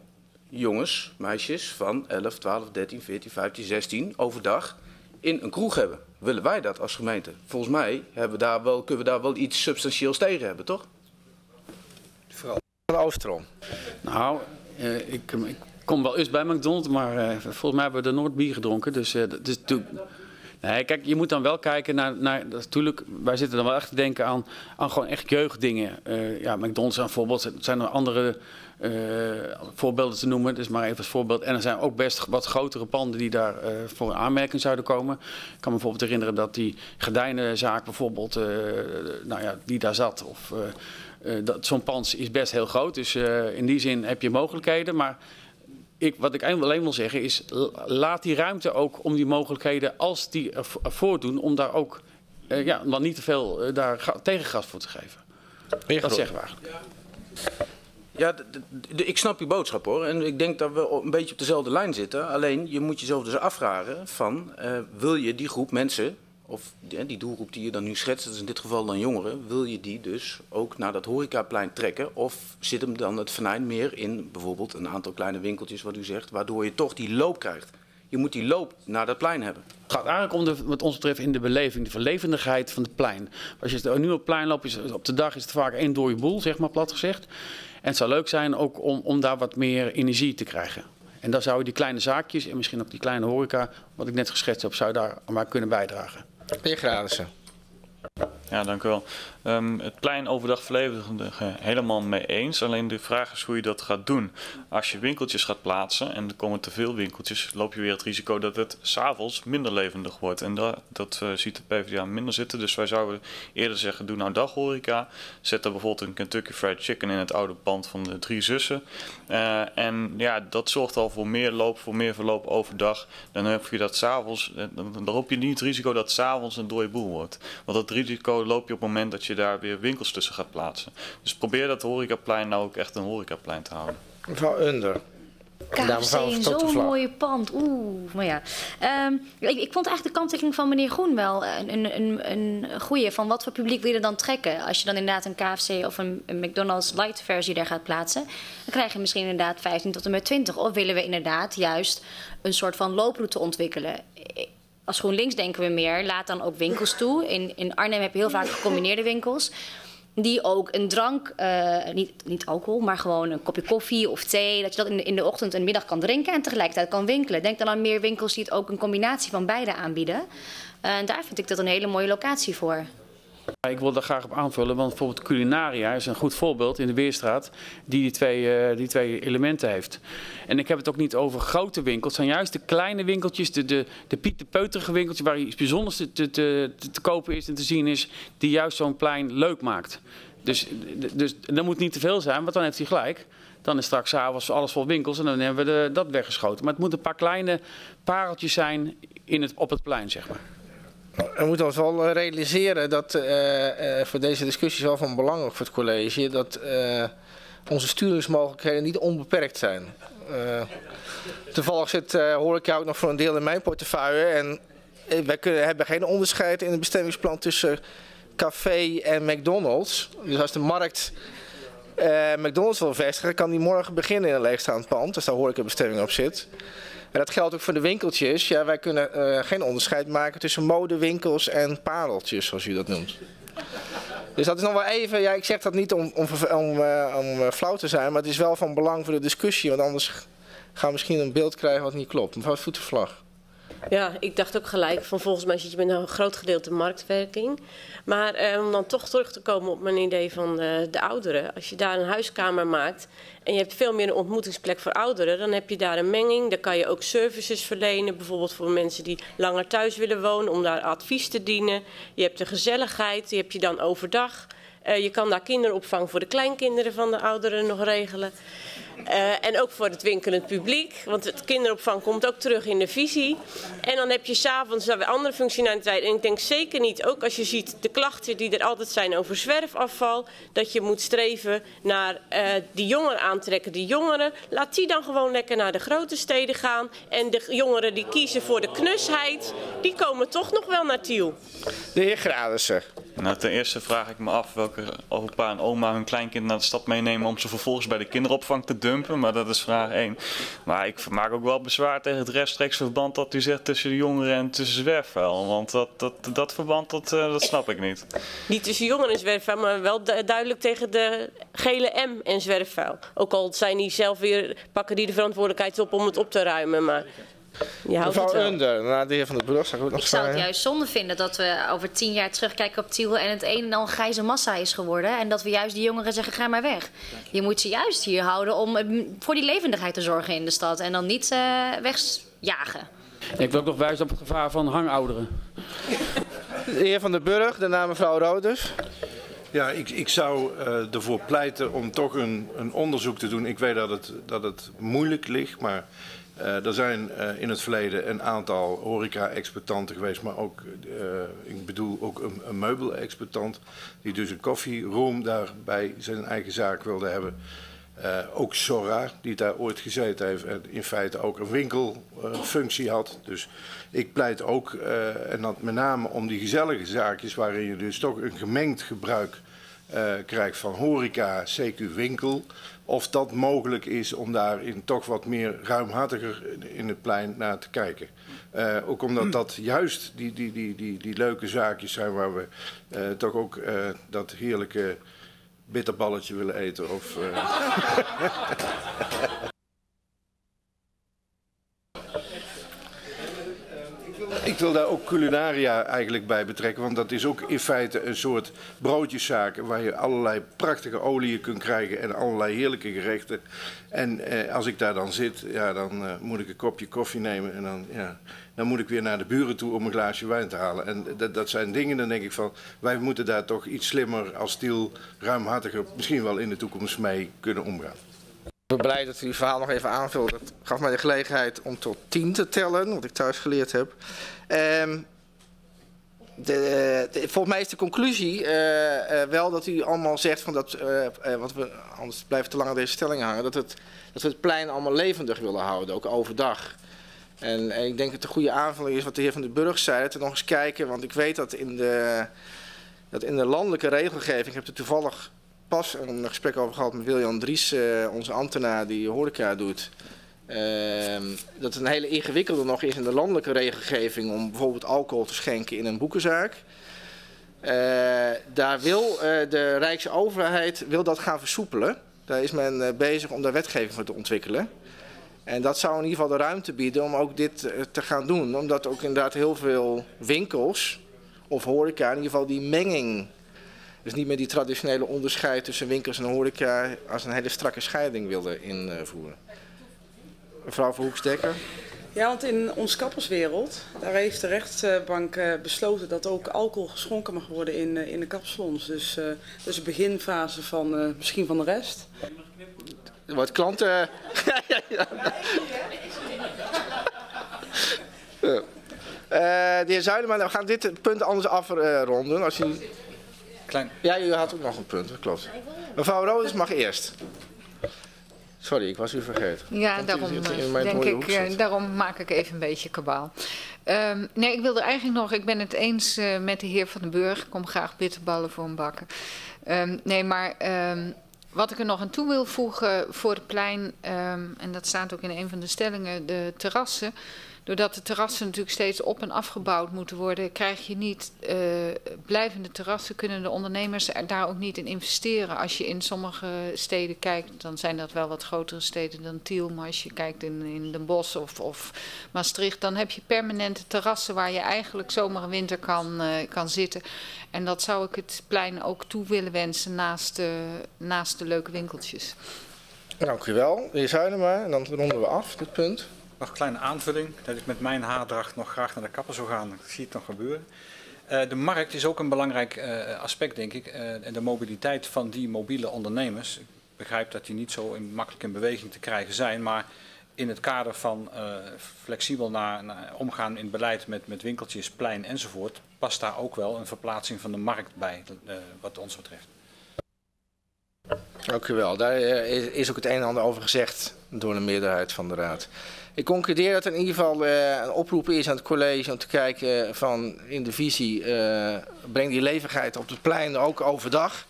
jongens, meisjes van 11, 12, 13, 14, 15, 16 overdag in een kroeg hebben? Willen wij dat als gemeente? Volgens mij hebben we daar wel, kunnen we daar wel iets substantieels tegen hebben, toch? Vooral van Oostrom. Nou, eh, ik, ik kom wel eens bij McDonald's, maar uh, volgens mij hebben we er nooit bier gedronken. Dus, uh, dus Nee, kijk, je moet dan wel kijken naar, naar natuurlijk, wij zitten dan wel echt te denken aan, aan gewoon echt jeugddingen. Uh, ja, McDonald's een voorbeeld, zijn er andere voorbeelden te noemen, dus maar even als voorbeeld. En er zijn ook best wat grotere panden die daar uh, voor een aanmerking zouden komen. Ik kan me bijvoorbeeld herinneren dat die gordijnenzaak bijvoorbeeld, nou ja, die daar zat, of dat zo'n pand is best heel groot. Dus in die zin heb je mogelijkheden, maar ik, wat ik alleen wil zeggen is, laat die ruimte ook om die mogelijkheden, als die er voordoen, om daar ook uh, ja, dan niet te veel uh, daar tegengas voor te geven. Dat zeggen we eigenlijk. Ja, ik snap uw boodschap hoor. En ik denk dat we een beetje op dezelfde lijn zitten. Alleen je moet jezelf dus afvragen van, uh, wil je die groep mensen of die doelgroep die je dan nu schetst, dat is in dit geval dan jongeren, wil je die dus ook naar dat horecaplein trekken? Of zit hem dan het venijn meer in bijvoorbeeld een aantal kleine winkeltjes, wat u zegt, waardoor je toch die loop krijgt? Je moet die loop naar dat plein hebben. Het gaat eigenlijk om, de, wat ons betreft, in de beleving, de verlevendigheid van het plein. Als je nu op het plein loopt, is, op de dag is het vaak één dode boel, zeg maar plat gezegd. En het zou leuk zijn ook om, om daar wat meer energie te krijgen. En dan zou je die kleine zaakjes en misschien ook die kleine horeca, wat ik net geschetst heb, zou daar maar kunnen bijdragen. Heer Gradissen. Ja, dank u wel. Um, het plein overdag volledig helemaal mee eens. Alleen de vraag is hoe je dat gaat doen. Als je winkeltjes gaat plaatsen en er komen te veel winkeltjes, loop je weer het risico dat het s'avonds minder levendig wordt. En dat, dat uh, ziet de PvdA minder zitten. Dus wij zouden eerder zeggen, doe nou daghoreca. Zet er bijvoorbeeld een Kentucky Fried Chicken in het oude pand van de drie zussen. Uh, en ja, dat zorgt al voor meer loop, voor meer verloop overdag. Dan heb je dat s'avonds, dan, dan loop je niet het risico dat s'avonds een dode boel wordt. Want dat risico loop je op het moment dat je daar weer winkels tussen gaat plaatsen. Dus probeer dat horecaplein nou ook echt een horecaplein te houden. Mevrouw Under. KFC in zo'n mooie pand. Oeh, maar ja. Um, ik, ik, vond eigenlijk de kanttekening van meneer Groen wel een, een, een, een goede. Van wat voor publiek wil je dan trekken? Als je dan inderdaad een KFC of een, een McDonald's light versie daar gaat plaatsen. Dan krijg je misschien inderdaad 15 tot en met 20. Of willen we inderdaad juist een soort van looproute ontwikkelen? Als GroenLinks denken we meer, laat dan ook winkels toe. In, in Arnhem heb je heel vaak gecombineerde winkels. Die ook een drank, uh, niet, niet alcohol, maar gewoon een kopje koffie of thee. Dat je dat in de, in de ochtend en middag kan drinken en tegelijkertijd kan winkelen. Denk dan aan meer winkels die het ook een combinatie van beide aanbieden. En daar vind ik dat een hele mooie locatie voor. Ik wil daar graag op aanvullen, want bijvoorbeeld culinaria is een goed voorbeeld in de Weerstraat die die twee, uh, die twee elementen heeft. En ik heb het ook niet over grote winkels, het zijn juist de kleine winkeltjes, de, de, de pieterpeuterige winkeltjes waar iets bijzonders te, te, te, kopen is en te zien is, die juist zo'n plein leuk maakt. Dus, dus dat moet niet te veel zijn, want dan heeft hij gelijk. Dan is straks avonds alles vol winkels en dan hebben we de, dat weggeschoten. Maar het moeten een paar kleine pareltjes zijn in het, op het plein, zeg maar. We moeten ons wel eh, realiseren dat uh, uh, voor deze discussie wel van belang voor het college dat onze sturingsmogelijkheden niet onbeperkt zijn. toevallig zit, jou ook nog voor een deel in mijn portefeuille en wij kunnen, hebben geen onderscheid in het bestemmingsplan tussen café en McDonald's. Dus als de markt McDonald's wil vestigen, kan die morgen beginnen in een leegstaand pand, dus daar hoor ik een bestemming op zit. En dat geldt ook voor de winkeltjes. Ja, wij kunnen uh, geen onderscheid maken tussen modewinkels en pareltjes, zoals u dat noemt. Dus dat is nog wel even, ja, ik zeg dat niet om, om, om, uh, om uh, flauw te zijn, maar het is wel van belang voor de discussie, want anders gaan we misschien een beeld krijgen wat niet klopt. Mevrouw Voetenvlag. Ja, ik dacht ook gelijk van volgens mij zit je met een groot gedeelte marktwerking. Maar eh, om dan toch terug te komen op mijn idee van de, de ouderen. Als je daar een huiskamer maakt en je hebt veel meer een ontmoetingsplek voor ouderen, dan heb je daar een menging. Dan kan je ook services verlenen, bijvoorbeeld voor mensen die langer thuis willen wonen, om daar advies te dienen. Je hebt de gezelligheid, die heb je dan overdag. Uh, je kan daar kinderopvang voor de kleinkinderen van de ouderen nog regelen. Uh, en ook voor het winkelend publiek, want het kinderopvang komt ook terug in de visie. En dan heb je s'avonds weer andere functionaliteiten. En ik denk zeker niet, ook als je ziet de klachten die er altijd zijn over zwerfafval, dat je moet streven naar uh, die jongeren aantrekken. Die jongeren, laat die dan gewoon lekker naar de grote steden gaan. En de jongeren die kiezen voor de knusheid, die komen toch nog wel naar Tiel. De heer Gradissen. Nou, ten eerste vraag ik me af welke opa en oma hun kleinkind naar de stad meenemen om ze vervolgens bij de kinderopvang te dumpen. Maar dat is vraag 1. Maar ik maak ook wel bezwaar tegen het rechtstreeks verband dat u zegt tussen de jongeren en tussen zwerfvuil. Want dat, dat, dat verband, dat, uh, dat snap ik niet. Niet tussen jongeren en zwerfvuil, maar wel du duidelijk tegen de gele M en zwerfvuil. Ook al zijn die zelf weer, pakken die de verantwoordelijkheid op om het op te ruimen. Maar Mevrouw. Under, na de heer Van der Brug, zou ik ook nog Ik zou het juist zonde vinden dat we over tien jaar terugkijken op Tiel en het een en al grijze massa is geworden. En dat we juist die jongeren zeggen, ga maar weg. Je moet ze juist hier houden om eh, voor die levendigheid te zorgen in de stad. En dan niet eh, wegjagen. Ik wil ook nog wijzen op het gevaar van hangouderen. De heer Van der Burg, daarna mevrouw Roders. Ja, ik, ik zou eh, ervoor pleiten om toch een, een onderzoek te doen. Ik weet dat het, dat het moeilijk ligt, maar eh, er zijn eh, in het verleden een aantal horeca-exploitanten geweest, maar ook, eh, ik bedoel ook een, een meubelexploitant, die dus een koffieroom daar bij zijn eigen zaak wilde hebben. Ook Sora, die daar ooit gezeten heeft en in feite ook een winkelfunctie had. Dus ik pleit ook, en dat met name om die gezellige zaakjes waarin je dus toch een gemengd gebruik krijgt van horeca, CQ winkel. Of dat mogelijk is om daarin toch wat meer ruimhartiger in het plein naar te kijken. Eh, ook omdat dat juist die, die, die, die, die leuke zaakjes zijn waar we eh, toch ook eh, dat heerlijke bitterballetje willen eten. Of, Ik wil daar ook culinaria eigenlijk bij betrekken, want dat is ook in feite een soort broodjeszaak waar je allerlei prachtige oliën kunt krijgen en allerlei heerlijke gerechten. En eh, als ik daar dan zit, ja, dan eh, moet ik een kopje koffie nemen en dan, ja, dan moet ik weer naar de buren toe om een glaasje wijn te halen. En dat, dat zijn dingen, dan denk ik van, wij moeten daar toch iets slimmer als stiel, ruimhartiger, misschien wel in de toekomst mee kunnen omgaan. Ik ben blij dat u uw verhaal nog even aanvult. Dat gaf mij de gelegenheid om tot 10 te tellen, wat ik thuis geleerd heb. Ehm, de, de- volgens mij is de conclusie eh, eh, wel dat u allemaal zegt van dat, eh, want we, anders blijven te lang aan deze stelling hangen, dat, het, dat we het plein allemaal levendig willen houden, ook overdag. En, en ik denk dat een goede aanvulling is wat de heer Van den Burg zei, we nog eens kijken, want ik weet dat in de, dat in de landelijke regelgeving, ik heb er toevallig pas een gesprek over gehad met Wiljan Dries, eh, onze ambtenaar die horeca doet. Ehm, dat het een hele ingewikkelde nog is in de landelijke regelgeving om bijvoorbeeld alcohol te schenken in een boekenzaak. Eh, daar wil eh, de Rijksoverheid wil dat gaan versoepelen. Daar is men bezig om daar wetgeving voor te ontwikkelen. En dat zou in ieder geval de ruimte bieden om ook dit te gaan doen. Omdat ook inderdaad heel veel winkels of horeca in ieder geval die menging dus niet meer die traditionele onderscheid tussen winkels en horeca als een hele strakke scheiding wilden invoeren. Mevrouw Verhoeksdekker. Ja, want in ons kapperswereld, daar heeft de rechtbank eh, besloten dat ook alcohol geschonken mag worden in, eh, in de kapsalons. Dus eh, dat is de beginfase van misschien van de rest. Er wordt klanten. ja, ja. Ja. Eh, de heer Zuiderman, we gaan dit punt anders afronden. Als u... Klein. Ja, u had ook nog een punt, dat klopt. Mevrouw Roders mag eerst. Sorry, ik was u vergeten. Ja, daarom, eh, denk ik, eh, daarom maak ik even een beetje kabaal. Ehm, nee, ik wilde eigenlijk nog, ik ben het eens eh, met de heer Van den Burg. Ik kom graag bitterballen voor hem bakken. Ehm, nee, maar ehm, wat ik er nog aan toe wil voegen voor het plein, ehm, en dat staat ook in een van de stellingen, de terrassen. Doordat de terrassen natuurlijk steeds op en afgebouwd moeten worden, krijg je niet eh, blijvende terrassen. Kunnen de ondernemers er daar ook niet in investeren? Als je in sommige steden kijkt, dan zijn dat wel wat grotere steden dan Tiel. Maar als je kijkt in, in Den Bosch of, of Maastricht, dan heb je permanente terrassen waar je eigenlijk zomer en winter kan, eh, kan zitten. En dat zou ik het plein ook toe willen wensen naast, de naast de leuke winkeltjes. Dank u wel, de heer Zuidema. En dan ronden we af, dit punt. Nog een kleine aanvulling, dat ik met mijn haardracht nog graag naar de kapper zou gaan. Ik zie het nog gebeuren. Eh, de markt is ook een belangrijk eh, aspect, denk ik. Eh, en de mobiliteit van die mobiele ondernemers. Ik begrijp dat die niet zo makkelijk in beweging te krijgen zijn. Maar in het kader van flexibel naar, omgaan in beleid met, met winkeltjes, plein enzovoort... past daar ook wel een verplaatsing van de markt bij, wat ons betreft. Dank u wel. Daar is ook het een en ander over gezegd door de meerderheid van de Raad. Ik concludeer dat er in ieder geval eh, een oproep is aan het college om te kijken van in de visie, eh, breng die levendigheid op het plein ook overdag.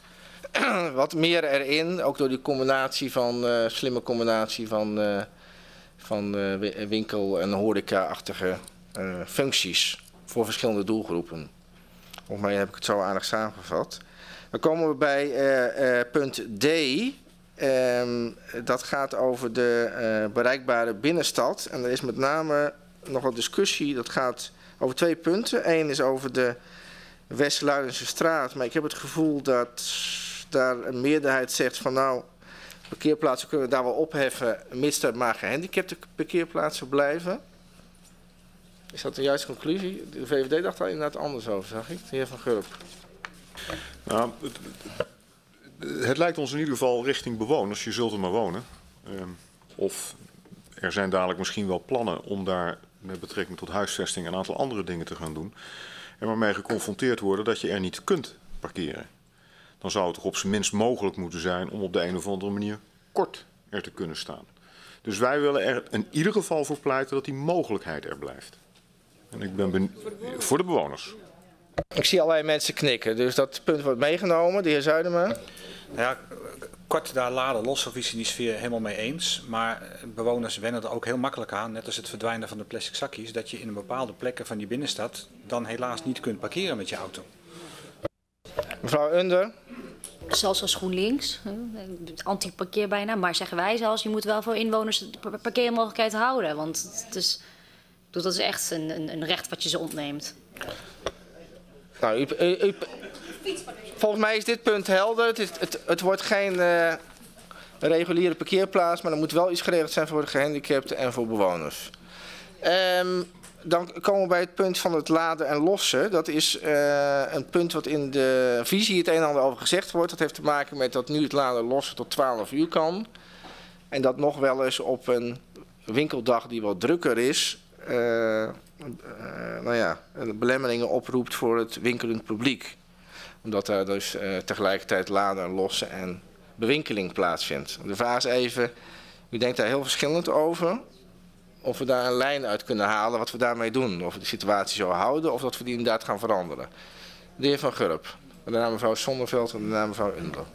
Wat meer erin, ook door die combinatie van, eh, slimme combinatie van, van wi- winkel- en horeca-achtige functies voor verschillende doelgroepen. Volgens mij heb ik het zo aardig samengevat. Dan komen we bij punt D. Ehm, dat gaat over de eh, bereikbare binnenstad. En er is met name nogal discussie. Dat gaat over twee punten. Eén is over de West-Luidense straat. Maar ik heb het gevoel dat daar een meerderheid zegt van nou, parkeerplaatsen kunnen we daar wel opheffen, mits er maar gehandicapte parkeerplaatsen blijven. Is dat de juiste conclusie? De VVD dacht daar inderdaad anders over, zag ik. De heer Van Gurp. Nou, het, lijkt ons in ieder geval richting bewoners. Je zult er maar wonen. Uh, of er zijn dadelijk misschien wel plannen om daar met betrekking tot huisvesting een aantal andere dingen te gaan doen. En waarmee geconfronteerd worden dat je er niet kunt parkeren. Dan zou het toch op zijn minst mogelijk moeten zijn om op de een of andere manier kort er te kunnen staan. Dus wij willen er in ieder geval voor pleiten dat die mogelijkheid er blijft. En ik ben voor de bewoners. Ik zie allerlei mensen knikken, dus dat punt wordt meegenomen. De heer Zuidema. Nou ja, kort daar laden los of is die sfeer helemaal mee eens. Maar bewoners wennen er ook heel makkelijk aan, net als het verdwijnen van de plastic zakjes, dat je in een bepaalde plekken van die binnenstad dan helaas niet kunt parkeren met je auto. Mevrouw Under. Zelfs als GroenLinks, anti-parkeer bijna, maar zeggen wij zelfs, je moet wel voor inwoners de parkeermogelijkheid houden. Want het is, dat is echt een, een, een recht wat je ze ontneemt. Nou, u, u, u, volgens mij is dit punt helder. Het, is, het, wordt geen uh, reguliere parkeerplaats, maar er moet wel iets geregeld zijn voor de gehandicapten en voor bewoners. Um, dan komen we bij het punt van het laden en lossen. Dat is uh, een punt wat in de visie het een en ander over gezegd wordt. Dat heeft te maken met dat nu het laden en lossen tot 12 uur kan. En dat nog wel eens op een winkeldag die wat drukker is, uh, nou ja, belemmeringen oproept voor het winkelend publiek. Omdat daar dus uh, tegelijkertijd laden, lossen en bewinkeling plaatsvindt. De vraag is even, u denkt daar heel verschillend over. Of we daar een lijn uit kunnen halen wat we daarmee doen. Of we de situatie zo houden of dat we die inderdaad gaan veranderen. De heer Van Gurp, daarna mevrouw Sonderveld en daarna mevrouw Undler.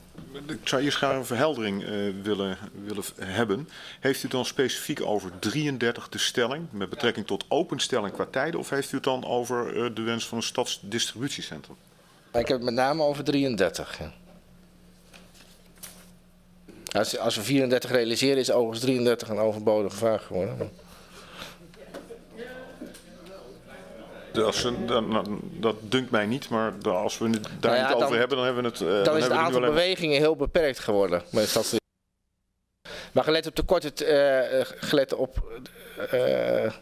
Ik zou eerst graag een verheldering uh, willen, willen hebben. Heeft u dan specifiek over 33 de stelling met betrekking tot openstelling qua tijden of heeft u het dan over uh, de wens van een stadsdistributiecentrum? Ik heb het met name over 33. Ja. Als, als we 34 realiseren is overigens 33 een overbodige vraag geworden. Dat, dunkt mij niet, maar als we het daar nou ja, niet over dan, hebben, dan hebben we het. Uh, dan, dan is het aantal bewegingen heel beperkt geworden. Maar, dat, maar gelet op de korte, uh, gelet op uh,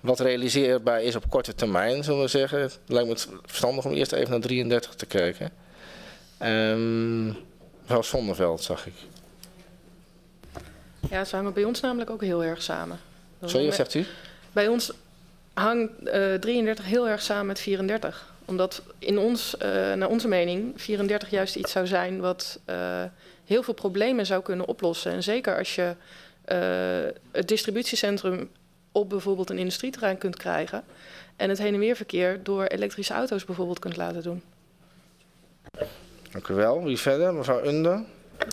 wat realiseerbaar is op korte termijn, zullen we zeggen. Het lijkt me verstandig om eerst even naar 33 te kijken. Um, mevrouw Zonneveld, zag ik. Ja, het hangen bij ons namelijk ook heel erg samen. Sorry, wat zegt u? Bij ons hangt uh, 33 heel erg samen met 34. Omdat in ons, uh, naar onze mening 34 juist iets zou zijn wat uh, heel veel problemen zou kunnen oplossen. En zeker als je het distributiecentrum op bijvoorbeeld een industrieterrein kunt krijgen. En het heen en weer verkeer door elektrische auto's bijvoorbeeld kunt laten doen. Dank u wel. Wie verder? Mevrouw Under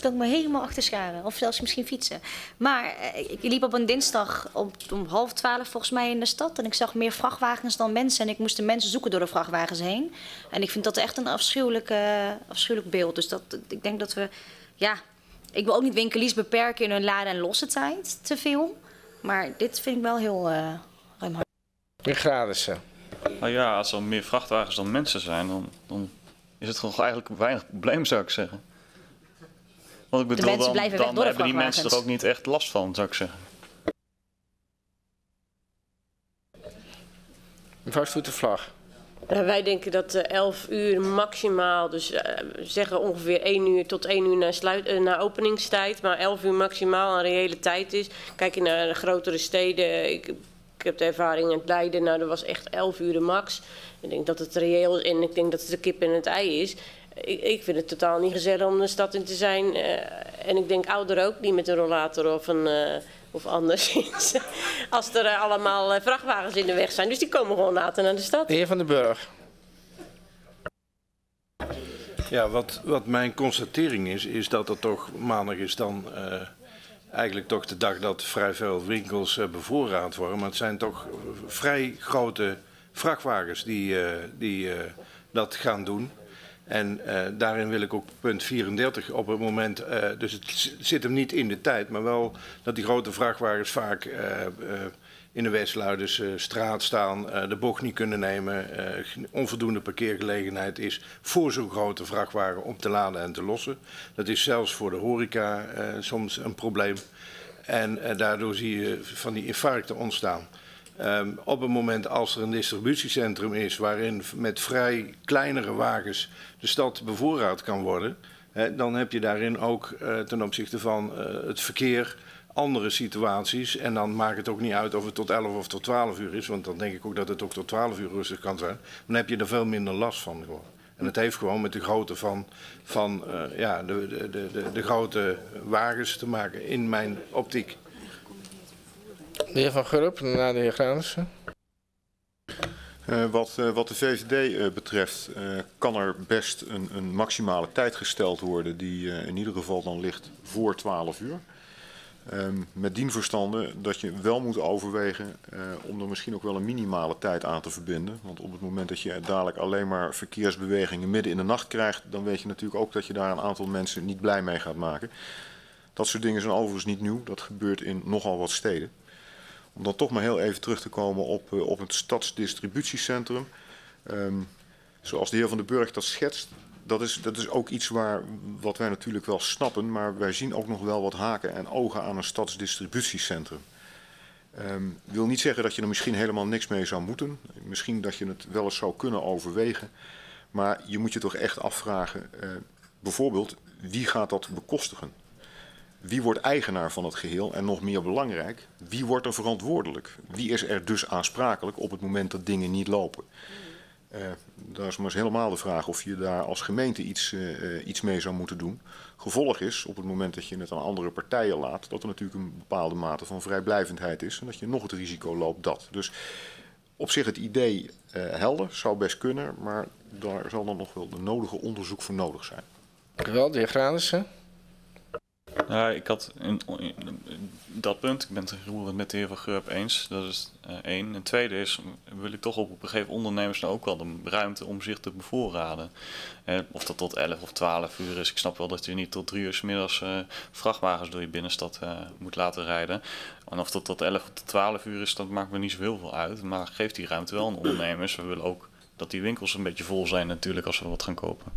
kan ik me helemaal achter scharen. Of zelfs misschien fietsen. Maar eh, ik liep op een dinsdag om, om half twaalf volgens mij in de stad. En ik zag meer vrachtwagens dan mensen. En ik moest de mensen zoeken door de vrachtwagens heen. En ik vind dat echt een afschuwelijk, uh, afschuwelijk beeld. Dus dat, ik denk dat we... Ja, ik wil ook niet winkeliers beperken in hun laden- en losse tijd te veel. Maar dit vind ik wel heel uh, ruimhartig. Meer Gradissen. Nou ja, als er meer vrachtwagens dan mensen zijn, dan, dan is het toch eigenlijk weinig probleem, zou ik zeggen. Want ik bedoel, dan, dan hebben die mensen er ook niet echt last van, zou ik zeggen. Mevrouw Stoetervlag. Uh, wij denken dat uh, 11 uur maximaal, dus uh, zeggen ongeveer 1 uur tot 1 uur na, sluit, uh, na openingstijd, maar 11 uur maximaal een reële tijd is. Kijk je naar de grotere steden, ik, ik heb de ervaring in Leiden, nou dat was echt 11 uur de max. Ik denk dat het reëel is en ik denk dat het de kip en het ei is ik, ik, vind het totaal niet gezellig om de stad in te zijn. En ik denk ouder ook niet met een rollator of, een, of anderszins. Als er uh, allemaal vrachtwagens in de weg zijn. Dus die komen gewoon later naar de stad. De heer Van den Burg. Ja, wat, wat mijn constatering is, is dat er toch maandag is dan eigenlijk toch de dag dat vrij veel winkels bevoorraad worden. Maar het zijn toch vrij grote vrachtwagens die, die dat gaan doen. En uh, daarin wil ik ook punt 34 op het moment, uh, dus het zit hem niet in de tijd, maar wel dat die grote vrachtwagens vaak uh, in de Westluidense straat staan, de bocht niet kunnen nemen, onvoldoende parkeergelegenheid is voor zo'n grote vrachtwagen om te laden en te lossen. Dat is zelfs voor de horeca soms een probleem. En daardoor zie je van die infarcten ontstaan. Um, op het moment als er een distributiecentrum is waarin met vrij kleinere wagens de stad bevoorraad kan worden, dan heb je daarin ook ten opzichte van het verkeer andere situaties. En dan maakt het ook niet uit of het tot 11 of tot 12 uur is. Want dan denk ik ook dat het ook tot 12 uur rustig kan zijn. Dan heb je er veel minder last van gewoon. En het heeft gewoon met de grootte van, van uh, ja, de, de, de, de, grote wagens te maken in mijn optiek. De heer Van Gurp, na de heer Granissen. Uh, wat, uh, wat de VVD uh, betreft kan er best een, een maximale tijd gesteld worden die in ieder geval dan ligt voor 12 uur. Um, met dien verstande dat je wel moet overwegen om er misschien ook wel een minimale tijd aan te verbinden. Want op het moment dat je dadelijk alleen maar verkeersbewegingen midden in de nacht krijgt, dan weet je natuurlijk ook dat je daar een aantal mensen niet blij mee gaat maken. Dat soort dingen zijn overigens niet nieuw, dat gebeurt in nogal wat steden. Om dan toch maar heel even terug te komen op, uh, op het stadsdistributiecentrum. Um, zoals de heer Van den Burg dat schetst, dat is, dat is ook iets waar, wat wij natuurlijk wel snappen, maar wij zien ook nog wel wat haken en ogen aan een stadsdistributiecentrum. Um, wil niet zeggen dat je er misschien helemaal niks mee zou moeten. Misschien dat je het wel eens zou kunnen overwegen. Maar je moet je toch echt afvragen, uh, bijvoorbeeld, wie gaat dat bekostigen? Wie wordt eigenaar van het geheel? En nog meer belangrijk, wie wordt er verantwoordelijk? Wie is er dus aansprakelijk op het moment dat dingen niet lopen? Uh, daar is maar eens helemaal de vraag of je daar als gemeente iets, uh, iets mee zou moeten doen. Gevolg is, op het moment dat je het aan andere partijen laat, dat er natuurlijk een bepaalde mate van vrijblijvendheid is. En dat je nog het risico loopt dat. Dus op zich het idee uh, helder, zou best kunnen, maar daar zal dan nog wel de nodige onderzoek voor nodig zijn. Dank u wel, de heer Granissen. Nou, ik had in, dat punt, ik ben het met de heer Van Geurp eens, dat is uh, één. En tweede is, wil ik toch op een gegeven ondernemers nou ook wel de ruimte om zich te bevoorraden. Eh, of dat tot 11 of 12 uur is, ik snap wel dat je niet tot drie uur s middags uh, vrachtwagens door je binnenstad moet laten rijden. En of dat tot 11 of tot 12 uur is, dat maakt me niet zo heel veel uit. Maar geef die ruimte wel aan ondernemers. We willen ook dat die winkels een beetje vol zijn natuurlijk als we wat gaan kopen.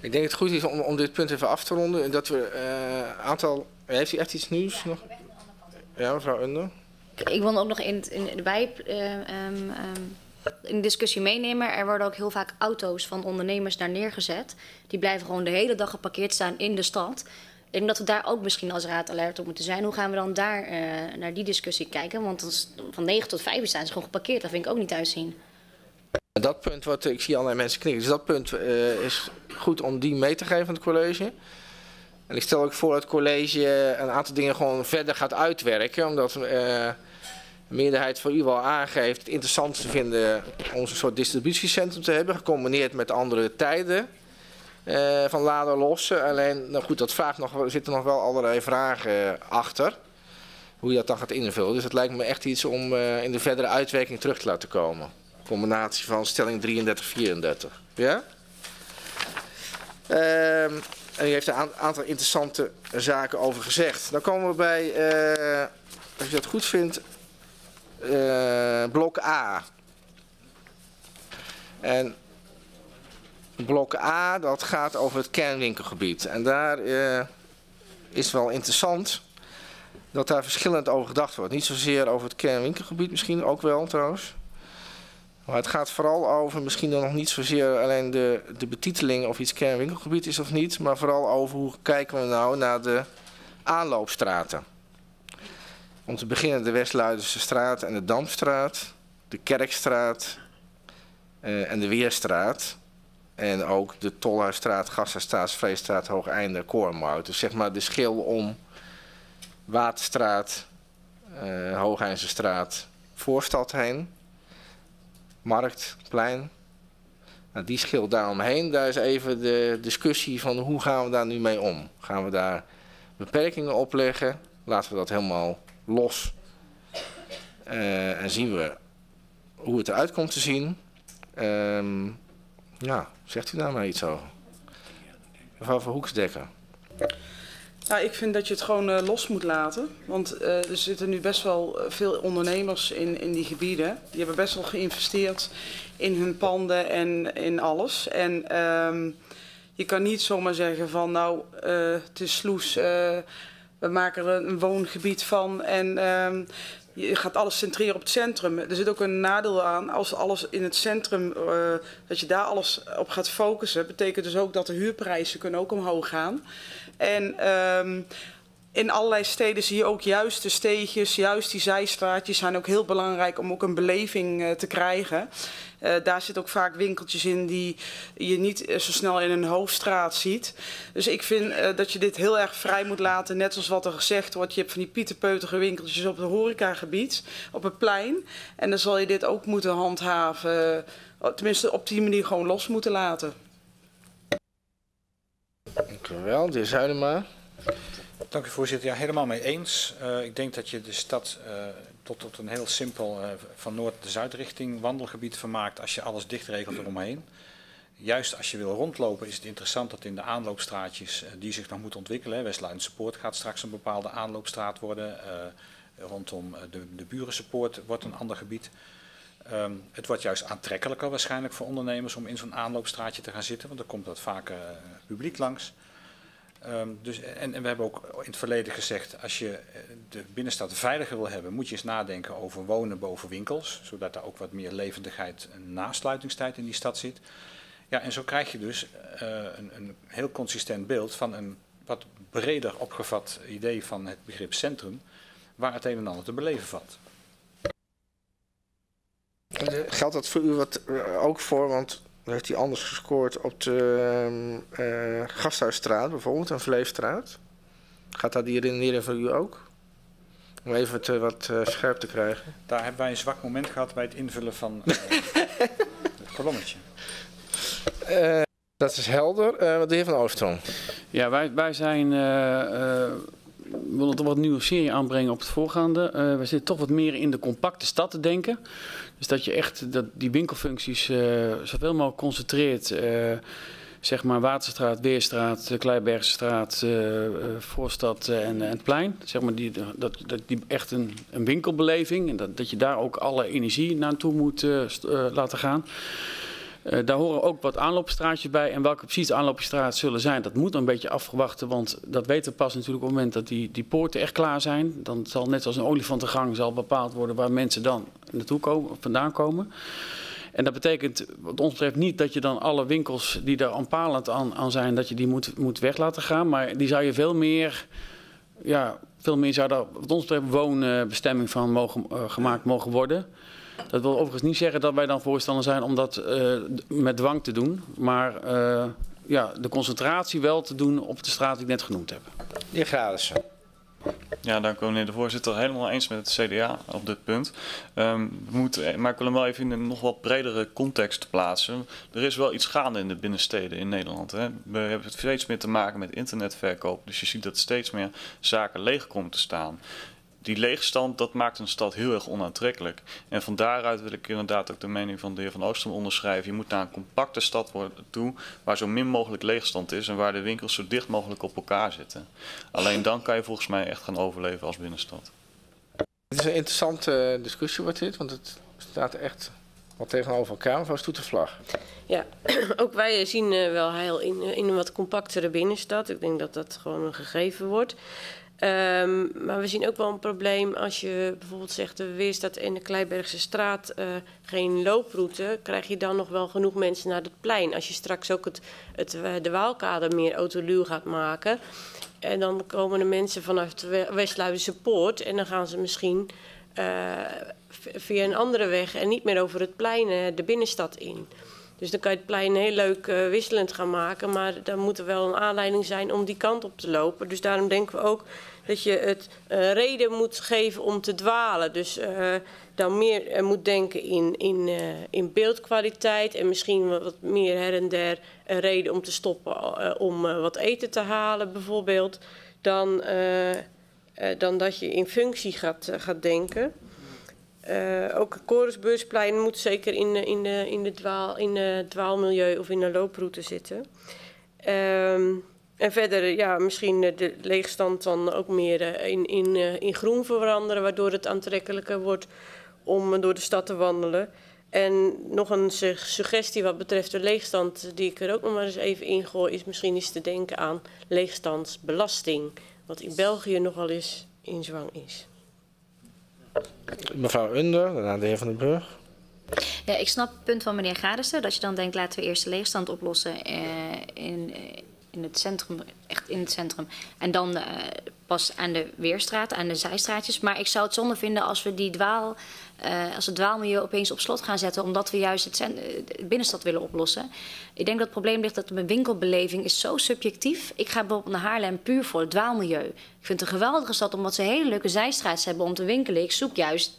Ik denk dat het goed is om, om dit punt even af te ronden. En dat we een uh, aantal. Heeft u echt iets nieuws nog? Ja, mevrouw Under. Ik wil ook nog in, in, bij, uh, um, um, in de discussie meenemen. Er worden ook heel vaak auto's van ondernemers daar neergezet. Die blijven gewoon de hele dag geparkeerd staan in de stad. Ik denk dat we daar ook misschien als raad alert op moeten zijn. Hoe gaan we dan daar uh, naar die discussie kijken? Want als, van 9 tot 5 staan ze gewoon geparkeerd. Dat vind ik ook niet uitzien. Dat punt, wat ik zie allerlei mensen knikken, dus dat punt uh, is goed om die mee te geven aan het college. En ik stel ook voor dat het college een aantal dingen gewoon verder gaat uitwerken. Omdat uh, de meerderheid van u wel aangeeft het interessant te vinden om een soort distributiecentrum te hebben. Gecombineerd met andere tijden uh, van laden lossen. Alleen, nou goed, dat vraagt nog, er zitten nog wel allerlei vragen achter. Hoe je dat dan gaat invullen. Dus het lijkt me echt iets om in de verdere uitwerking terug te laten komen combinatie van stelling 33, 34. Ja? Uh, en u heeft een aantal interessante zaken over gezegd. Dan komen we bij, uh, als je dat goed vindt, uh, blok A. En blok A, dat gaat over het kernwinkelgebied. En daar uh, is wel interessant dat daar verschillend over gedacht wordt. Niet zozeer over het kernwinkelgebied, misschien ook wel trouwens. Maar het gaat vooral over misschien dan nog niet zozeer alleen de, de betiteling of iets kernwinkelgebied is of niet. Maar vooral over hoe kijken we nou naar de aanloopstraten. Om te beginnen de Westluidense straat en de Damstraat. De Kerkstraat uh, en de Weerstraat. En ook de Tolhuisstraat, Gassenstraat, Vreestraat, Hoogeinde, Koornmout. Dus zeg maar de schil om Waterstraat, Hoogeinse straat, Voorstad heen markt, plein. Nou, die schil daaromheen, daar is even de discussie van hoe gaan we daar nu mee om. Gaan we daar beperkingen opleggen? Laten we dat helemaal los. Uh, en zien we hoe het eruit komt te zien. Um, ja, zegt u daar maar iets over? Mevrouw van Hoeksdekker. Ja, ik vind dat je het gewoon uh, los moet laten. Want uh, er zitten nu best wel veel ondernemers in, in die gebieden. Die hebben best wel geïnvesteerd in hun panden en in alles. En um, je kan niet zomaar zeggen van nou, het is sloes, we maken er een woongebied van en um, je gaat alles centreren op het centrum. Er zit ook een nadeel aan als alles in het centrum, dat je daar alles op gaat focussen, betekent dus ook dat de huurprijzen kunnen ook omhoog gaan. En um, in allerlei steden zie je ook juist de steegjes, juist die zijstraatjes zijn ook heel belangrijk om ook een beleving uh, te krijgen. Uh, daar zit ook vaak winkeltjes in die je niet uh, zo snel in een hoofdstraat ziet. Dus ik vind dat je dit heel erg vrij moet laten. Net zoals wat er gezegd wordt. Je hebt van die pieterpeutige winkeltjes op het horecagebied. Op het plein. En dan zal je dit ook moeten handhaven. Tenminste op die manier gewoon los moeten laten. Dank u wel. De heer Zuidema. Dank u voorzitter. Ja, helemaal mee eens. Uh, ik denk dat je de stad uh, tot, tot een heel simpel uh, van noord- naar zuidrichting wandelgebied vermaakt als je alles dicht regelt eromheen. Juist als je wil rondlopen is het interessant dat in de aanloopstraatjes die zich nog moeten ontwikkelen. West-Luidense Poort gaat straks een bepaalde aanloopstraat worden. rondom de, de Burense wordt een ander gebied. Um, het wordt juist aantrekkelijker waarschijnlijk voor ondernemers om in zo'n aanloopstraatje te gaan zitten, want er komt dat vaker publiek langs. Um, dus, en, en, we hebben ook in het verleden gezegd, als je de binnenstad veiliger wil hebben, moet je eens nadenken over wonen boven winkels, zodat er ook wat meer levendigheid en nasluitingstijd in die stad zit. Ja, en zo krijg je dus een, een, heel consistent beeld van een wat breder opgevat idee van het begrip centrum, waar het een en ander te beleven valt. Geldt dat voor u wat ook voor, want heeft hij anders gescoord op de uh, Gasthuisstraat, bijvoorbeeld, een Vleefstraat. Gaat dat die redeneren voor u ook? Om even het uh, wat uh, scherp te krijgen. Daar hebben wij een zwak moment gehad bij het invullen van het kolommetje. dat is helder. wat de heer Van Oostrom? Ja, wij, wij zijn... we willen toch wat nieuwe serie aanbrengen op het voorgaande. we zitten toch wat meer in de compacte stad te denken. Dus dat je echt dat die winkelfuncties uh, zoveel mogelijk concentreert. Uh, zeg maar Waterstraat, Weerstraat, Kleibergstraat, uh, Voorstad en, en, het plein. Zeg maar die, dat, dat die echt een, een winkelbeleving. En dat, dat je daar ook alle energie naartoe moet laten gaan. Uh, daar horen ook wat aanloopstraatjes bij. En welke precies aanloopstraat zullen zijn, dat moet een beetje afgewachten. Want dat weten we pas natuurlijk op het moment dat die, die poorten echt klaar zijn. Dan zal net als een olifantengang zal bepaald worden waar mensen dan naartoe komen, vandaan komen. En dat betekent wat ons betreft niet dat je dan alle winkels die daar aanpalend aan, zijn, dat je die moet, moet weg laten gaan. Maar die zou je veel meer, ja, veel meer zou daar wat ons betreft woonbestemming van mogen, uh, gemaakt mogen worden. Dat wil overigens niet zeggen dat wij dan voorstander zijn om dat uh, met dwang te doen. Maar uh, ja, de concentratie wel te doen op de straat die ik net genoemd heb. De heer Gradissen. Ja, dank u meneer de voorzitter. Helemaal eens met het CDA op dit punt. Um, we moeten, maar ik wil hem wel even in een nog wat bredere context plaatsen. Er is wel iets gaande in de binnensteden in Nederland. Hè. We hebben het steeds meer te maken met internetverkoop. Dus je ziet dat steeds meer zaken leeg komen te staan die leegstand, dat maakt een stad heel erg onaantrekkelijk. En van daaruit wil ik inderdaad ook de mening van de heer Van Oostrom onderschrijven. Je moet naar een compacte stad worden toe, waar zo min mogelijk leegstand is en waar de winkels zo dicht mogelijk op elkaar zitten. Alleen dan kan je volgens mij echt gaan overleven als binnenstad. Het is een interessante discussie wordt dit, want het staat echt wat tegenover elkaar. Mevrouw Stoetervlag. Ja, ook wij zien wel heil in, in een wat compactere binnenstad. Ik denk dat dat gewoon een gegeven wordt. Um, maar we zien ook wel een probleem als je bijvoorbeeld zegt de Weerstad en de Kleibergse straat uh, geen looproute, krijg je dan nog wel genoeg mensen naar het plein. Als je straks ook het, het, eh, de Waalkade meer autoluw gaat maken. En dan komen de mensen vanuit de Westluidense Poort en dan gaan ze misschien uh, via een andere weg en niet meer over het plein de binnenstad in. Dus dan kan je het plein heel leuk uh, wisselend gaan maken. Maar dan moet er wel een aanleiding zijn om die kant op te lopen. Dus daarom denken we ook dat je het uh, reden moet geven om te dwalen. Dus uh, dan meer moet denken in, in, in beeldkwaliteit. En misschien wat meer her en der een reden om te stoppen om wat eten te halen bijvoorbeeld. Dan, dan dat je in functie gaat, gaat denken. Uh, ook Chorusbeursplein moet zeker in, in, de, in, de dwaal, in de dwaalmilieu of in de looproute zitten. Um, En verder, ja, misschien de leegstand dan ook meer in, in, in groen veranderen, waardoor het aantrekkelijker wordt om door de stad te wandelen. En nog een suggestie wat betreft de leegstand, die ik er ook nog maar eens even ingooi, is misschien eens te denken aan leegstandsbelasting. Wat in België nogal eens in zwang is. Mevrouw Under, daarna de heer Van den Burg. Ja, ik snap het punt van meneer Gadissen, dat je dan denkt laten we eerst de leegstand oplossen eh, in, in het centrum, echt in het centrum. En dan uh, pas aan de Weerstraat, aan de zijstraatjes. Maar ik zou het zonde vinden als we die dwaal, uh, als het dwaalmilieu opeens op slot gaan zetten, omdat we juist het, de binnenstad willen oplossen. Ik denk dat het probleem ligt dat mijn winkelbeleving is zo subjectief. Ik ga bijvoorbeeld naar Haarlem puur voor het dwaalmilieu. Ik vind het een geweldige stad omdat ze hele leuke zijstraatjes hebben om te winkelen. Ik zoek juist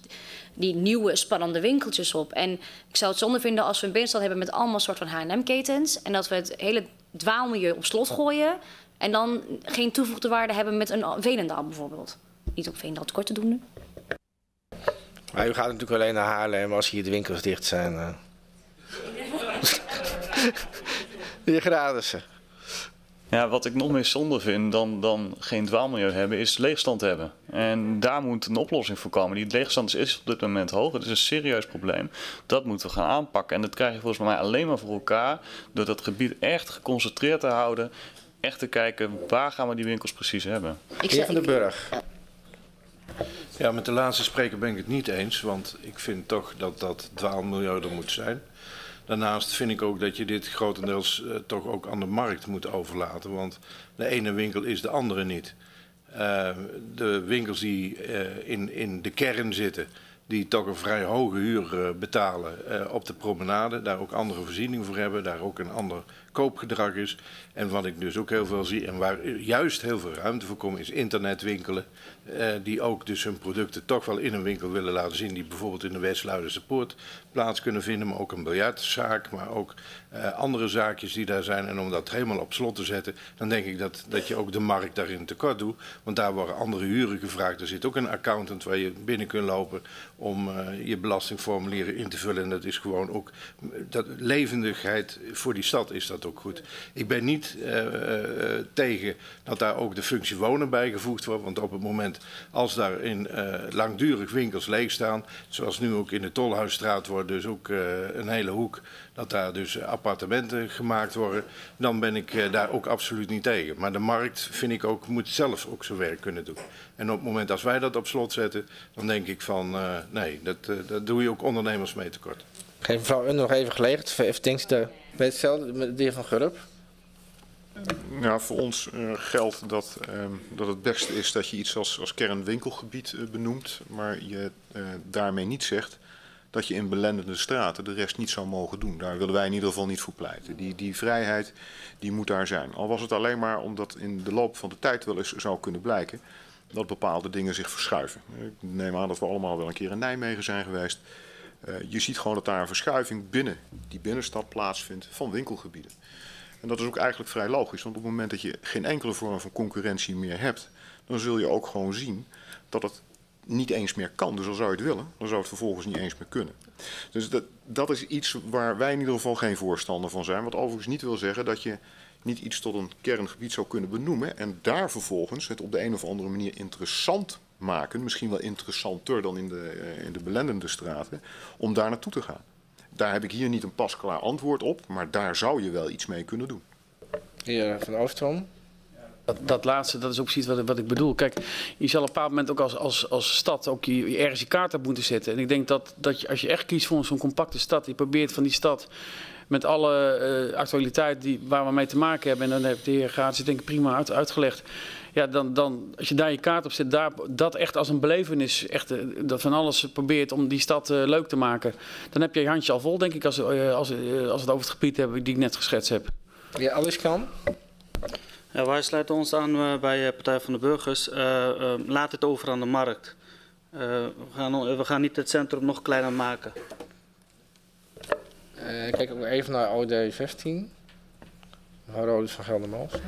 die nieuwe spannende winkeltjes op. En ik zou het zonde vinden als we een binnenstad hebben met allemaal soort van H&M-ketens. En dat we het hele dwaalmilieu op slot gooien. En dan geen toevoegde waarde hebben met een Veenendaal bijvoorbeeld. Niet op Veenendaal tekort te doen nu. Maar u gaat natuurlijk alleen naar Haarlem als hier de winkels dicht zijn. Uh. de graden ze. Ja, wat ik nog meer zonde vind dan, dan geen dwaalmilieu hebben, is leegstand hebben. En daar moet een oplossing voor komen. Die leegstand is op dit moment hoog. Het is een serieus probleem. Dat moeten we gaan aanpakken. En dat krijg je volgens mij alleen maar voor elkaar door dat gebied echt geconcentreerd te houden. Echt te kijken waar gaan we die winkels precies hebben. Ik zeg van de Burg. Ja, met de laatste spreker ben ik het niet eens. Want ik vind toch dat dat dwaalmilieu er moet zijn. Daarnaast vind ik ook dat je dit grotendeels uh, toch ook aan de markt moet overlaten. Want de ene winkel is de andere niet. Uh, de winkels die uh, in, in de kern zitten, die toch een vrij hoge huur betalen op de promenade. Daar ook andere voorzieningen voor hebben, daar ook een ander koopgedrag is. En wat ik dus ook heel veel zie en waar juist heel veel ruimte voor komt, is internetwinkelen. Uh, die ook dus hun producten toch wel in een winkel willen laten zien. Die bijvoorbeeld in de West-Luiderse Poort plaats kunnen vinden. Maar ook een biljartzaak, maar ook uh, andere zaakjes die daar zijn. En om dat helemaal op slot te zetten, dan denk ik dat, dat je ook de markt daarin tekort doet. Want daar worden andere huren gevraagd. Er zit ook een accountant waar je binnen kunt lopen om uh, je belastingformulieren in te vullen. En dat is gewoon ook, dat levendigheid voor die stad is dat ook goed. Ik ben niet tegen dat daar ook de functie wonen bijgevoegd wordt. Want op het moment als daar in uh, langdurig winkels leeg staan, zoals nu ook in de Tolhuisstraat wordt dus ook een hele hoek, dat daar dus appartementen gemaakt worden, dan ben ik daar ook absoluut niet tegen. Maar de markt, vind ik ook, moet zelf ook zijn werk kunnen doen. En op het moment als wij dat op slot zetten, dan denk ik van nee, dat, dat doe je ook ondernemers mee tekort. Geef mevrouw nog even gelegenheid. Even denkt de, met hetzelfde, de heer Van Gurp. Ja, voor ons uh, geldt dat, uh, dat het beste is dat je iets als, als kernwinkelgebied uh, benoemt, maar je daarmee niet zegt dat je in belendende straten de rest niet zou mogen doen. Daar willen wij in ieder geval niet voor pleiten. Die, die vrijheid die moet daar zijn. Al was het alleen maar omdat in de loop van de tijd wel eens zou kunnen blijken dat bepaalde dingen zich verschuiven. Ik neem aan dat we allemaal wel een keer in Nijmegen zijn geweest. je ziet gewoon dat daar een verschuiving binnen die binnenstad plaatsvindt van winkelgebieden. En dat is ook eigenlijk vrij logisch, want op het moment dat je geen enkele vorm van concurrentie meer hebt, dan zul je ook gewoon zien dat het niet eens meer kan. Dus al zou je het willen, dan zou het vervolgens niet eens meer kunnen. Dus dat, dat is iets waar wij in ieder geval geen voorstander van zijn. Wat overigens niet wil zeggen dat je niet iets tot een kerngebied zou kunnen benoemen en daar vervolgens het op de een of andere manier interessant maken, misschien wel interessanter dan in de, in de belendende straten, om daar naartoe te gaan. Daar heb ik hier niet een pasklaar antwoord op, maar daar zou je wel iets mee kunnen doen. Heer Van Oostrom. Dat, dat, laatste, dat is ook precies wat, wat, ik bedoel. Kijk, je zal op een bepaald moment ook als, als, als stad ook je, je ergens je kaart op moeten zetten. En ik denk dat, dat je, als je echt kiest voor zo'n compacte stad, je probeert van die stad met alle uh, actualiteit die, waar we mee te maken hebben, en dan heeft de heer Gaats denk ik prima uit, uitgelegd. Ja, dan, dan, als je daar je kaart op zet, daar, dat echt als een belevenis, echt, uh, dat van alles probeert om die stad uh, leuk te maken, dan heb je je handje al vol, denk ik, als, als, als we het over het gebied hebben die ik net geschetst heb. Ja, alles kan. Ja, wij sluiten ons aan uh, bij Partij van de Burgers. Uh, uh, laat het over aan de markt. we, gaan, we gaan niet het centrum nog kleiner maken. kijk ook even naar OD 15. Mevrouw Rodus van Geldermalsen.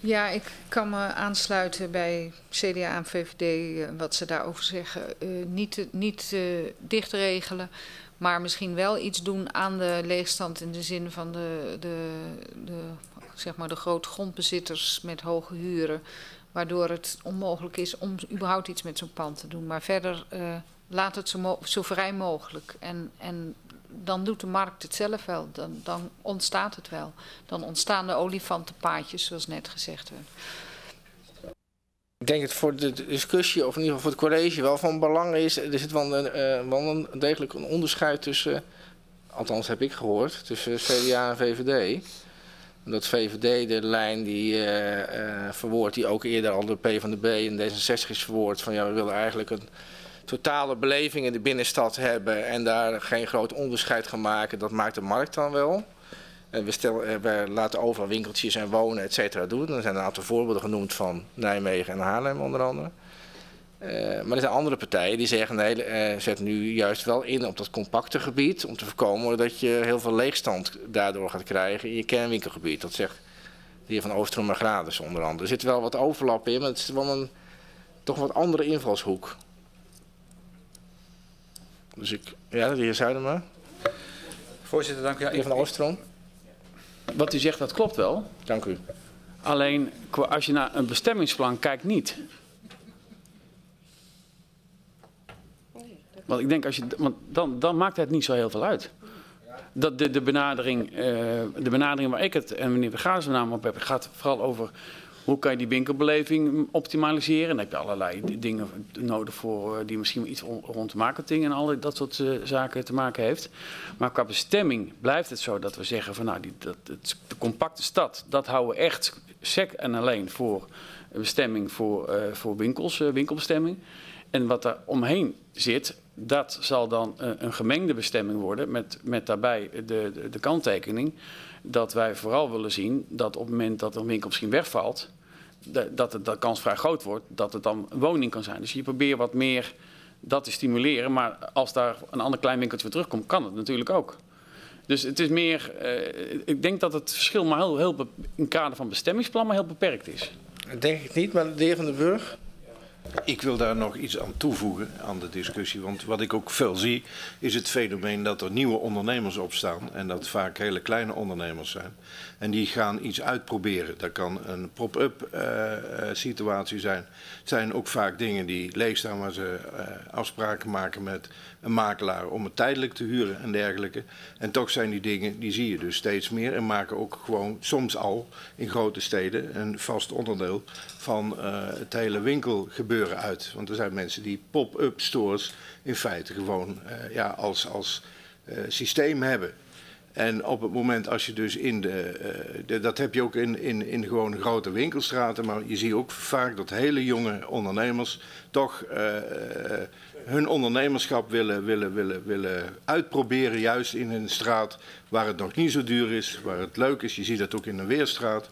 Ja, ik kan me aansluiten bij CDA en VVD, wat ze daarover zeggen. niet niet dicht regelen, Maar misschien wel iets doen aan de leegstand in de zin van de, de, de, zeg maar de grote grondbezitters met hoge huren. Waardoor het onmogelijk is om überhaupt iets met zo'n pand te doen. Maar verder uh, laat het zo, zo vrij mogelijk. En, en dan doet de markt het zelf wel. Dan, dan ontstaat het wel. Dan ontstaan de olifantenpaadjes, zoals net gezegd werd. Ik denk dat voor de discussie, of in ieder geval voor het college, wel van belang is. Er zit wel een, uh, wel degelijk een onderscheid tussen, althans heb ik gehoord, tussen CDA en VVD. Dat VVD de lijn die uh, verwoordt, die ook eerder al de PvdB en D66 is verwoord. Van ja, we willen eigenlijk een totale beleving in de binnenstad hebben en daar geen groot onderscheid gaan maken. Dat maakt de markt dan wel. En we, stel, eh, we laten overal winkeltjes en wonen, et cetera, doen. Er zijn een aantal voorbeelden genoemd van Nijmegen en Haarlem onder andere. Uh, maar er zijn andere partijen die zeggen, nee, zet nu juist wel in op dat compacte gebied... om te voorkomen dat je heel veel leegstand daardoor gaat krijgen in je kernwinkelgebied. Dat zegt de heer Van Oostrom en Grades onder andere. Er zit wel wat overlap in, maar het is wel een toch wat andere invalshoek. Dus ik, ja, de heer Zuidema. Voorzitter, dank u. Ja, de heer Van Oostrom. Wat u zegt, dat klopt wel. Dank u. Alleen, als je naar een bestemmingsplan kijkt, niet. Want ik denk, als je, want dan, dan maakt het niet zo heel veel uit. Dat de, de, benadering, uh, de benadering waar ik het en meneer Vergaas met name op heb, gaat vooral over hoe kan je die winkelbeleving optimaliseren. Dan heb je allerlei dingen nodig voor uh, die misschien iets rond marketing en al dat soort uh, zaken te maken heeft. Maar qua bestemming blijft het zo dat we zeggen van nou, die, dat, de compacte stad, dat houden we echt sec en alleen voor bestemming voor, uh, voor winkels, winkelbestemming. En wat er omheen zit, dat zal dan een gemengde bestemming worden met, met daarbij de, de, de kanttekening dat wij vooral willen zien dat op het moment dat een winkel misschien wegvalt, dat de, kans vrij groot wordt dat het dan een woning kan zijn. Dus je probeert wat meer dat te stimuleren, maar als daar een ander klein winkeltje weer terugkomt, kan het natuurlijk ook. Dus het is meer, uh, ik denk dat het verschil maar heel, heel in het kader van bestemmingsplan maar heel beperkt is. Denk ik niet, maar de heer Van den Burg? Ik wil daar nog iets aan toevoegen aan de discussie. Want wat ik ook veel zie, is het fenomeen dat er nieuwe ondernemers opstaan. En dat vaak hele kleine ondernemers zijn. En die gaan iets uitproberen. Dat kan een pop-up uh, situatie zijn. Het zijn ook vaak dingen die leeg staan waar ze uh, afspraken maken met een makelaar om het tijdelijk te huren en dergelijke. En toch zijn die dingen, die zie je dus steeds meer. En maken ook gewoon soms al in grote steden een vast onderdeel van uh, het hele winkelgebeuren uit. Want er zijn mensen die pop-up stores in feite gewoon uh, ja, als, als uh, systeem hebben. En op het moment als je dus in de, de dat heb je ook in, in, in gewoon grote winkelstraten, maar je ziet ook vaak dat hele jonge ondernemers toch hun ondernemerschap willen, willen, willen, willen uitproberen, juist in een straat waar het nog niet zo duur is, waar het leuk is. Je ziet dat ook in de Weerstraat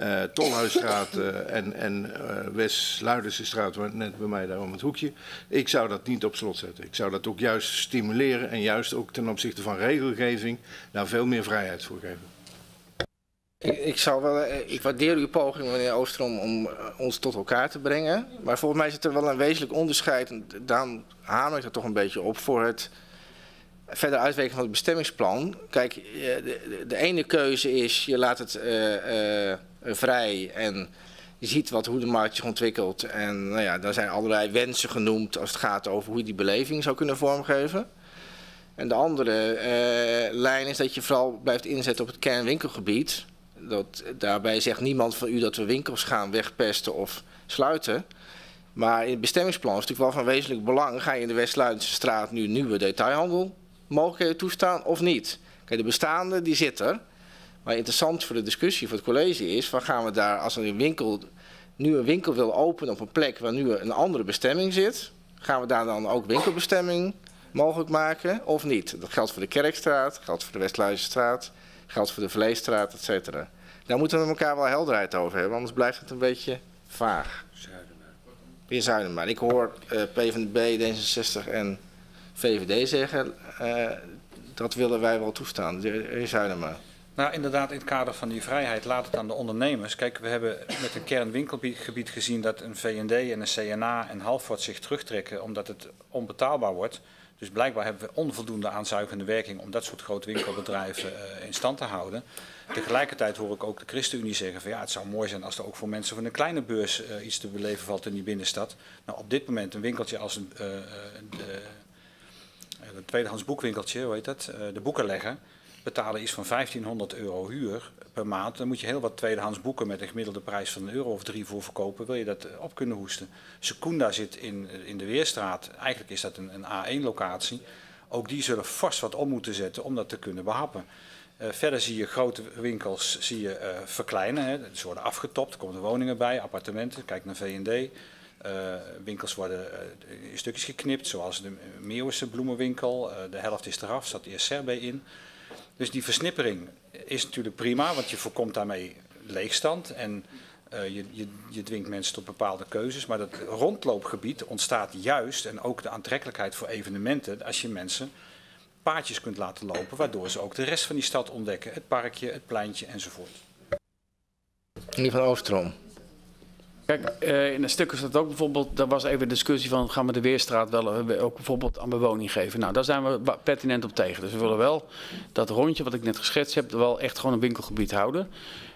uh, Tolhuisstraat uh, en, en uh, West-Luidersenstraat, net bij mij daar om het hoekje. Ik zou dat niet op slot zetten. Ik zou dat ook juist stimuleren en juist ook ten opzichte van regelgeving daar veel meer vrijheid voor geven. Ik, ik, zou wel, ik waardeer uw poging, meneer Oostrom, om ons tot elkaar te brengen. Maar volgens mij zit er wel een wezenlijk onderscheid. En daarom hamer ik er toch een beetje op voor het verder uitwerken van het bestemmingsplan. Kijk, de, de, ene keuze is, je laat het vrij en je ziet wat, hoe de markt zich ontwikkelt. En nou ja, daar zijn allerlei wensen genoemd als het gaat over hoe je die beleving zou kunnen vormgeven. En de andere uh, lijn is dat je vooral blijft inzetten op het kernwinkelgebied. Dat, daarbij zegt niemand van u dat we winkels gaan wegpesten of sluiten. Maar in het bestemmingsplan is natuurlijk wel van wezenlijk belang. Ga je in de West-Luidense straat nu nieuwe detailhandel mogelijkheden toestaan of niet? Kijk, de bestaande die zit er. Maar interessant voor de discussie voor het college is, van gaan we daar als een winkel, nu een winkel wil openen op een plek waar nu een andere bestemming zit, gaan we daar dan ook winkelbestemming mogelijk maken of niet? Dat geldt voor de Kerkstraat, geldt voor de Westluizenstraat, geldt voor de Vleesstraat, et cetera. Daar moeten we met elkaar wel helderheid over hebben, anders blijft het een beetje vaag. Weer Zuiderma. Ik hoor uh, PvdB, D66 en VVD zeggen, uh, dat willen wij wel toestaan. De heer Zuiderma. Nou, inderdaad, in het kader van die vrijheid laat het aan de ondernemers. Kijk, we hebben met een kernwinkelgebied gezien dat een VND en een CNA en Halfort zich terugtrekken omdat het onbetaalbaar wordt. Dus blijkbaar hebben we onvoldoende aanzuigende werking om dat soort grote winkelbedrijven uh, in stand te houden. Tegelijkertijd hoor ik ook de ChristenUnie zeggen van ja, het zou mooi zijn als er ook voor mensen van een kleine beurs uh, iets te beleven valt in die binnenstad. Nou, op dit moment een winkeltje als een, uh, de, een tweedehands boekwinkeltje, hoe heet dat, de boekenlegger, betalen iets van 1500 euro huur per maand. Dan moet je heel wat tweedehands boeken met een gemiddelde prijs van een euro of drie voor verkopen. Wil je dat op kunnen hoesten? Secunda zit in, in de Weerstraat. Eigenlijk is dat een, een A1-locatie. Ook die zullen vast wat om moeten zetten om dat te kunnen behappen. Uh, verder zie je grote winkels zie je, verkleinen. Hè. Ze worden afgetopt, er komen woningen bij, appartementen. Kijk naar V&D. Winkels worden in stukjes geknipt, zoals de Meeuwse bloemenwinkel. de helft is eraf, zat eerst Serbe in. Dus die versnippering is natuurlijk prima, want je voorkomt daarmee leegstand en uh, je, je, je, dwingt mensen tot bepaalde keuzes. Maar dat rondloopgebied ontstaat juist en ook de aantrekkelijkheid voor evenementen als je mensen paadjes kunt laten lopen, waardoor ze ook de rest van die stad ontdekken. Het parkje, het pleintje enzovoort. Meneer Van Oostrom. Kijk, uh, in een stuk is dat ook bijvoorbeeld, daar was even discussie van, gaan we de Weerstraat wel uh, ook bijvoorbeeld aan bewoning geven? Nou, daar zijn we pertinent op tegen. Dus we willen wel dat rondje wat ik net geschetst heb, wel echt gewoon een winkelgebied houden.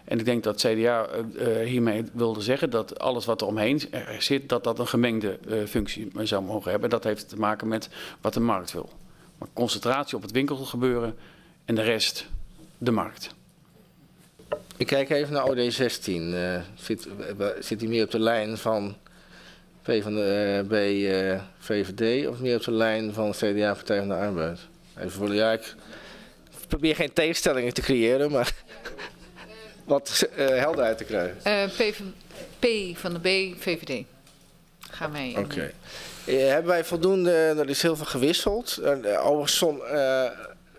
En ik denk dat CDA uh, hiermee wilde zeggen dat alles wat er omheen zit, dat dat een gemengde functie zou mogen hebben. Dat heeft te maken met wat de markt wil. Maar concentratie op het winkelgebeuren en de rest de markt. Ik kijk even naar OD16. Uh, zit, zit hij meer op de lijn van P van de uh, B uh, VVD of meer op de lijn van CDA Partij van de Arbeid? Even voor de ja, ik probeer geen tegenstellingen te creëren, maar wat helderheid te krijgen. PV, P van de B VVD. Ga mee. Oké. Okay. hebben wij voldoende, er is heel veel gewisseld. overigens,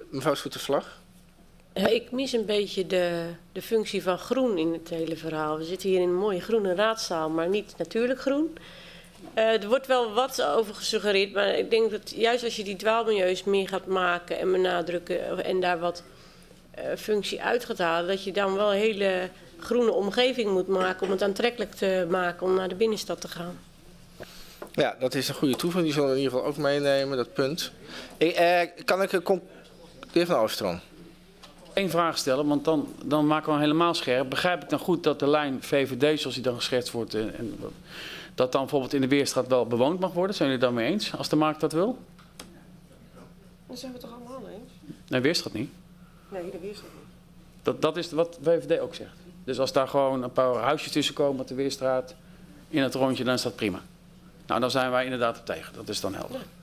mevrouw Soetervlag. Ik mis een beetje de, de functie van groen in het hele verhaal. We zitten hier in een mooie groene raadzaal, maar niet natuurlijk groen. Uh, er wordt wel wat over gesuggereerd, maar ik denk dat juist als je die dwaalmilieus meer gaat maken en benadrukken en daar wat uh, functie uit gaat halen, dat je dan wel een hele groene omgeving moet maken om het aantrekkelijk te maken om naar de binnenstad te gaan. Ja, dat is een goede toevoeging. Die zullen we in ieder geval ook meenemen, dat punt. Ik, eh, kan ik een... De heer Van Oostrom één vraag stellen, want dan, dan maken we hem helemaal scherp. Begrijp ik dan goed dat de lijn VVD, zoals die dan geschetst wordt, en, en, dat dan bijvoorbeeld in de Weerstraat wel bewoond mag worden? Zijn jullie het daarmee eens, als de markt dat wil? Dan zijn we het toch allemaal eens? Nee, Weerstraat niet. Nee, de Weerstraat niet. Dat, dat is wat VVD ook zegt. Dus als daar gewoon een paar huisjes tussen komen op de Weerstraat, in het rondje, dan is dat prima. Nou, dan zijn wij inderdaad op tegen. Dat is dan helder. Ja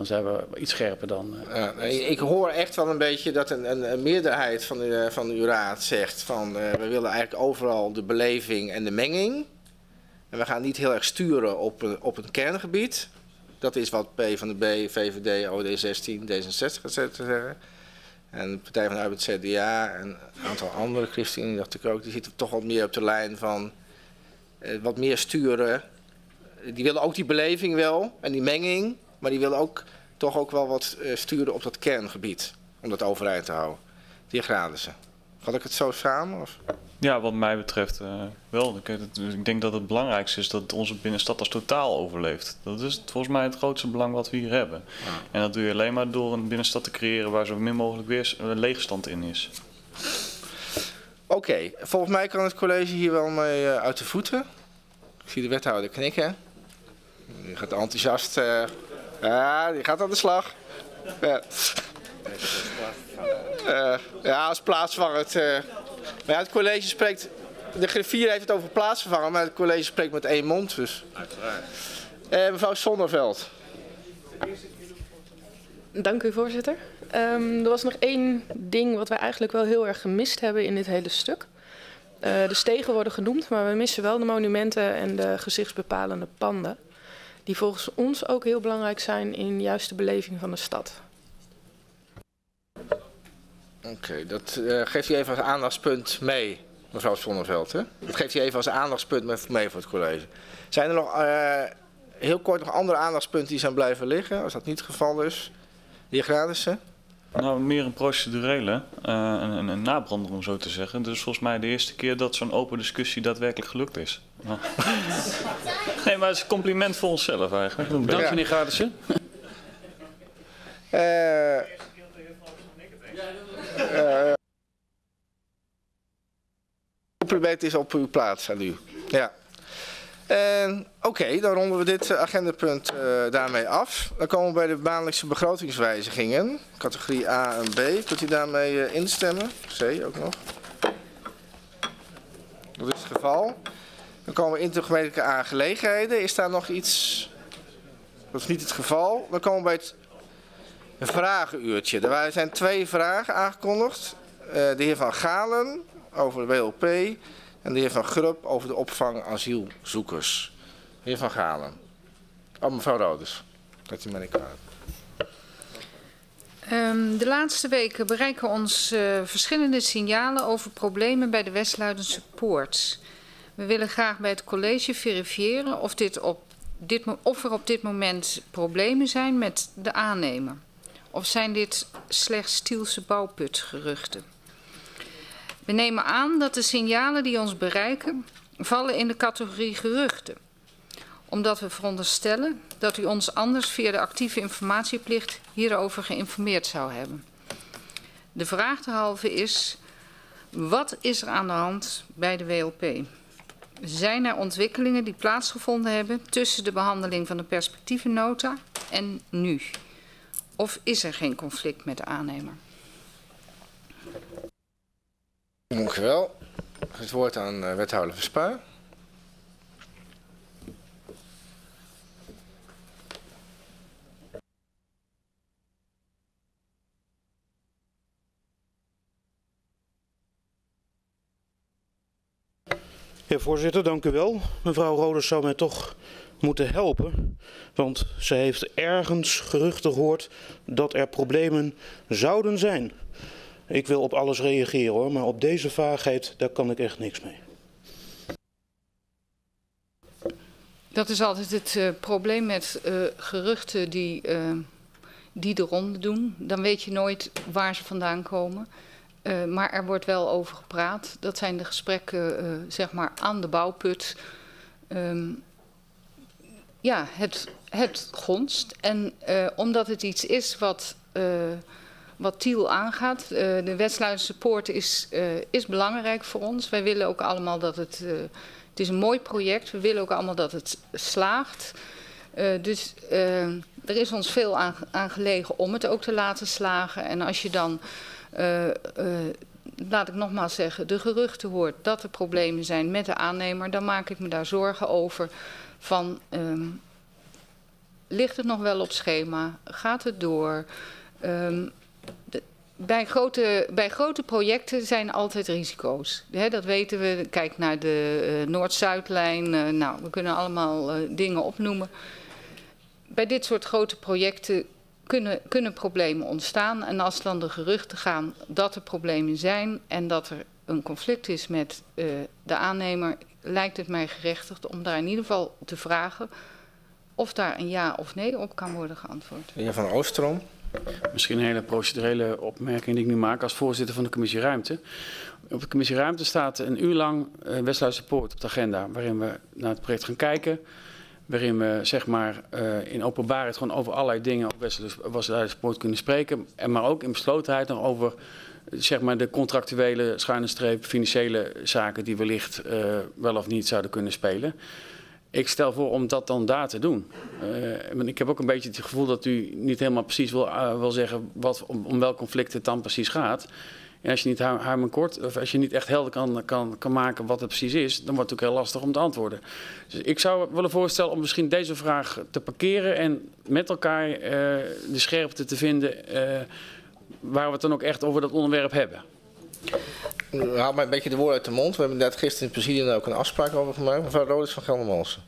dan zijn we iets scherper dan. Uh, ja, ik hoor echt wel een beetje dat een, een, meerderheid van, de, van uw raad zegt van uh, we willen eigenlijk overal de beleving en de menging. En we gaan niet heel erg sturen op, een, op een kerngebied. Dat is wat P van de B, VVD, OD16, D66 zeggen. En de Partij van de Arbeid, CDA en een aantal andere christenen, dacht ik ook, die zitten toch wat meer op de lijn van wat meer sturen. Die willen ook die beleving wel en die menging. Maar die willen ook toch ook wel wat uh, sturen op dat kerngebied. Om dat overeind te houden. Die Gradissen. Vat ik het zo samen? Of? Ja, wat mij betreft uh, wel. Ik, ik, denk dat het belangrijkste is dat onze binnenstad als totaal overleeft. Dat is volgens mij het grootste belang wat we hier hebben. Ja. En dat doe je alleen maar door een binnenstad te creëren waar zo min mogelijk weer een leegstand in is. Oké, okay. volgens mij kan het college hier wel mee uit de voeten. Ik zie de wethouder knikken. Die gaat enthousiast uh, ja, die gaat aan de slag. Ja, uh, ja als plaatsvervangend. Uh, maar ja, het college spreekt... De griffier heeft het over plaatsvervangen, maar het college spreekt met één mond. Dus. Uiteraard. Uh, mevrouw Sonderveld. Dank u, voorzitter. Um, er was nog één ding wat wij eigenlijk wel heel erg gemist hebben in dit hele stuk. Uh, de stegen worden genoemd, maar we missen wel de monumenten en de gezichtsbepalende panden die volgens ons ook heel belangrijk zijn in de beleving van de stad. Oké, dat uh, geeft u even als aandachtspunt mee, mevrouw Zonneveld. Hè? Dat geeft u even als aandachtspunt mee voor het college. Zijn er nog uh, heel kort nog andere aandachtspunten die zijn blijven liggen, als dat niet het geval is? De heer Gradissen? Nou, meer een procedurele, uh, een, een, nabrander om zo te zeggen. Dus volgens mij de eerste keer dat zo'n open discussie daadwerkelijk gelukt is. nee, maar het is een compliment voor onszelf eigenlijk. Dank meneer Gradissen. Eh, eh, Compliment is op uw plaats aan u. Ja. En Oké, dan ronden we dit agendapunt uh, daarmee af. Dan komen we bij de maandelijkse begrotingswijzigingen. Categorie A en B. Kunt u daarmee uh, instemmen? C ook nog. Dat is het geval. Dan komen we intergemeentelijke aangelegenheden. Is daar nog iets... Dat is niet het geval. Dan komen we bij het vragenuurtje. Er zijn twee vragen aangekondigd. Uh, de heer Van Galen over de WLP en de heer Van Grup over de opvang asielzoekers. Heer Van Galen. Oh, mevrouw Roders. Dat u mij niet kwaad. Um, de laatste weken bereiken ons uh, verschillende signalen over problemen bij de Westluidense Poort. We willen graag bij het college verifiëren of, dit op dit, of er op dit moment problemen zijn met de aannemer. Of zijn dit slechts Stielse bouwputgeruchten? We nemen aan dat de signalen die ons bereiken vallen in de categorie geruchten. Omdat we veronderstellen dat u ons anders via de actieve informatieplicht hierover geïnformeerd zou hebben. De vraag derhalve is, wat is er aan de hand bij de WLP? Zijn er ontwikkelingen die plaatsgevonden hebben tussen de behandeling van de perspectievennota en nu? Of is er geen conflict met de aannemer? Dank u wel. Het woord aan uh, wethouder Verspuy. Ja, voorzitter, dank u wel. Mevrouw Roders zou mij toch moeten helpen. Want ze heeft ergens geruchten gehoord dat er problemen zouden zijn. Ik wil op alles reageren hoor, maar op deze vaagheid, daar kan ik echt niks mee. Dat is altijd het uh, probleem met uh, geruchten die, uh, die de ronde doen. Dan weet je nooit waar ze vandaan komen. maar er wordt wel over gepraat. Dat zijn de gesprekken zeg maar aan de bouwput. Um, ja, het, het gonst. En omdat het iets is wat wat Tiel aangaat. Uh, de Westluizense poort is, uh, is belangrijk voor ons. Wij willen ook allemaal dat het... Uh, het is een mooi project. We willen ook allemaal dat het slaagt. dus er is ons veel aan, gelegen om het ook te laten slagen. En als je dan... laat ik nogmaals zeggen, de geruchten hoort dat er problemen zijn met de aannemer, dan maak ik me daar zorgen over. Van, um, ligt het nog wel op schema? Gaat het door? Um, bij grote, bij grote projecten zijn altijd risico's. dat weten we. Kijk naar de uh, Noord-Zuidlijn. Uh, nou, we kunnen allemaal uh, dingen opnoemen. Bij dit soort grote projecten kunnen, kunnen problemen ontstaan. En als dan de geruchten gaan dat er problemen zijn en dat er een conflict is met de aannemer, lijkt het mij gerechtigd om daar in ieder geval te vragen of daar een ja of nee op kan worden geantwoord. De heer Van Oostrom. Misschien een hele procedurele opmerking die ik nu maak als voorzitter van de commissie Ruimte. Op de commissie Ruimte staat een uur lang uh, Westluister Poort op de agenda, waarin we naar het project gaan kijken. Waarin we zeg maar uh, in openbaarheid gewoon over allerlei dingen op Westluister Poort kunnen spreken. En maar ook in beslotenheid nog over zeg maar de contractuele schuine streep financiële zaken die wellicht uh, wel of niet zouden kunnen spelen. Ik stel voor om dat dan daar te doen. Uh, ik heb ook een beetje het gevoel dat u niet helemaal precies wil, uh, wil zeggen wat, om, om welk conflict het dan precies gaat. En als je niet kort, of als je niet echt helder kan, kan, kan maken wat het precies is, dan wordt het ook heel lastig om te antwoorden. Dus ik zou willen voorstellen om misschien deze vraag te parkeren en met elkaar uh, de scherpte te vinden waar we het dan ook echt over dat onderwerp hebben. Haal mij een beetje de woorden uit de mond. We hebben net gisteren in het presidium ook een afspraak over gemaakt. Mevrouw Roders van Geldermalsen.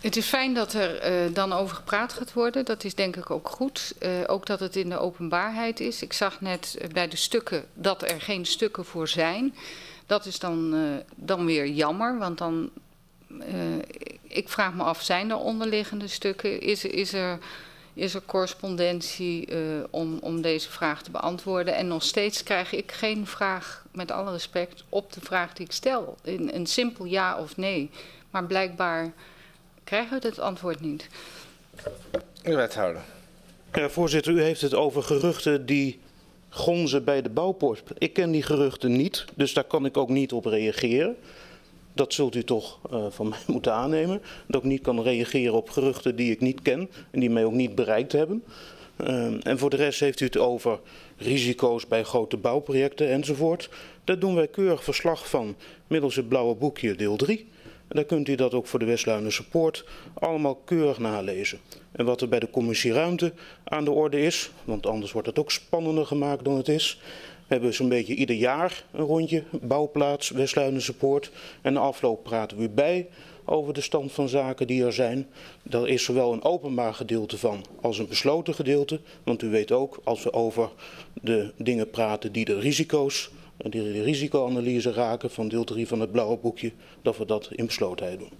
Het is fijn dat er uh, dan over gepraat gaat worden. Dat is denk ik ook goed. Uh, ook dat het in de openbaarheid is. Ik zag net bij de stukken dat er geen stukken voor zijn. Dat is dan, dan weer jammer, want dan... ik vraag me af, zijn er onderliggende stukken? Is, is er is er correspondentie uh, om, om deze vraag te beantwoorden. En nog steeds krijg ik geen vraag, met alle respect, op de vraag die ik stel. Een, een simpel ja of nee. Maar blijkbaar krijgen we het antwoord niet. De wethouder. Ja, voorzitter, u heeft het over geruchten die gonzen bij de bouwpoort. Ik ken die geruchten niet, dus daar kan ik ook niet op reageren. Dat zult u toch uh, van mij moeten aannemen. Dat ik niet kan reageren op geruchten die ik niet ken en die mij ook niet bereikt hebben. Uh, en voor de rest heeft u het over risico's bij grote bouwprojecten enzovoort. Daar doen wij keurig verslag van middels het blauwe boekje deel 3. En dan kunt u dat ook voor de Westluinen Support allemaal keurig nalezen. En wat er bij de commissie ruimte aan de orde is, want anders wordt het ook spannender gemaakt dan het is. We hebben zo'n beetje ieder jaar een rondje bouwplaats, Westluinen Support. En de afloop praten we bij over de stand van zaken die er zijn. Daar is zowel een openbaar gedeelte van als een besloten gedeelte. Want u weet ook, als we over de dingen praten die de risico's die de risicoanalyse raken van deel 3 van het blauwe boekje, dat we dat in beslotenheid doen.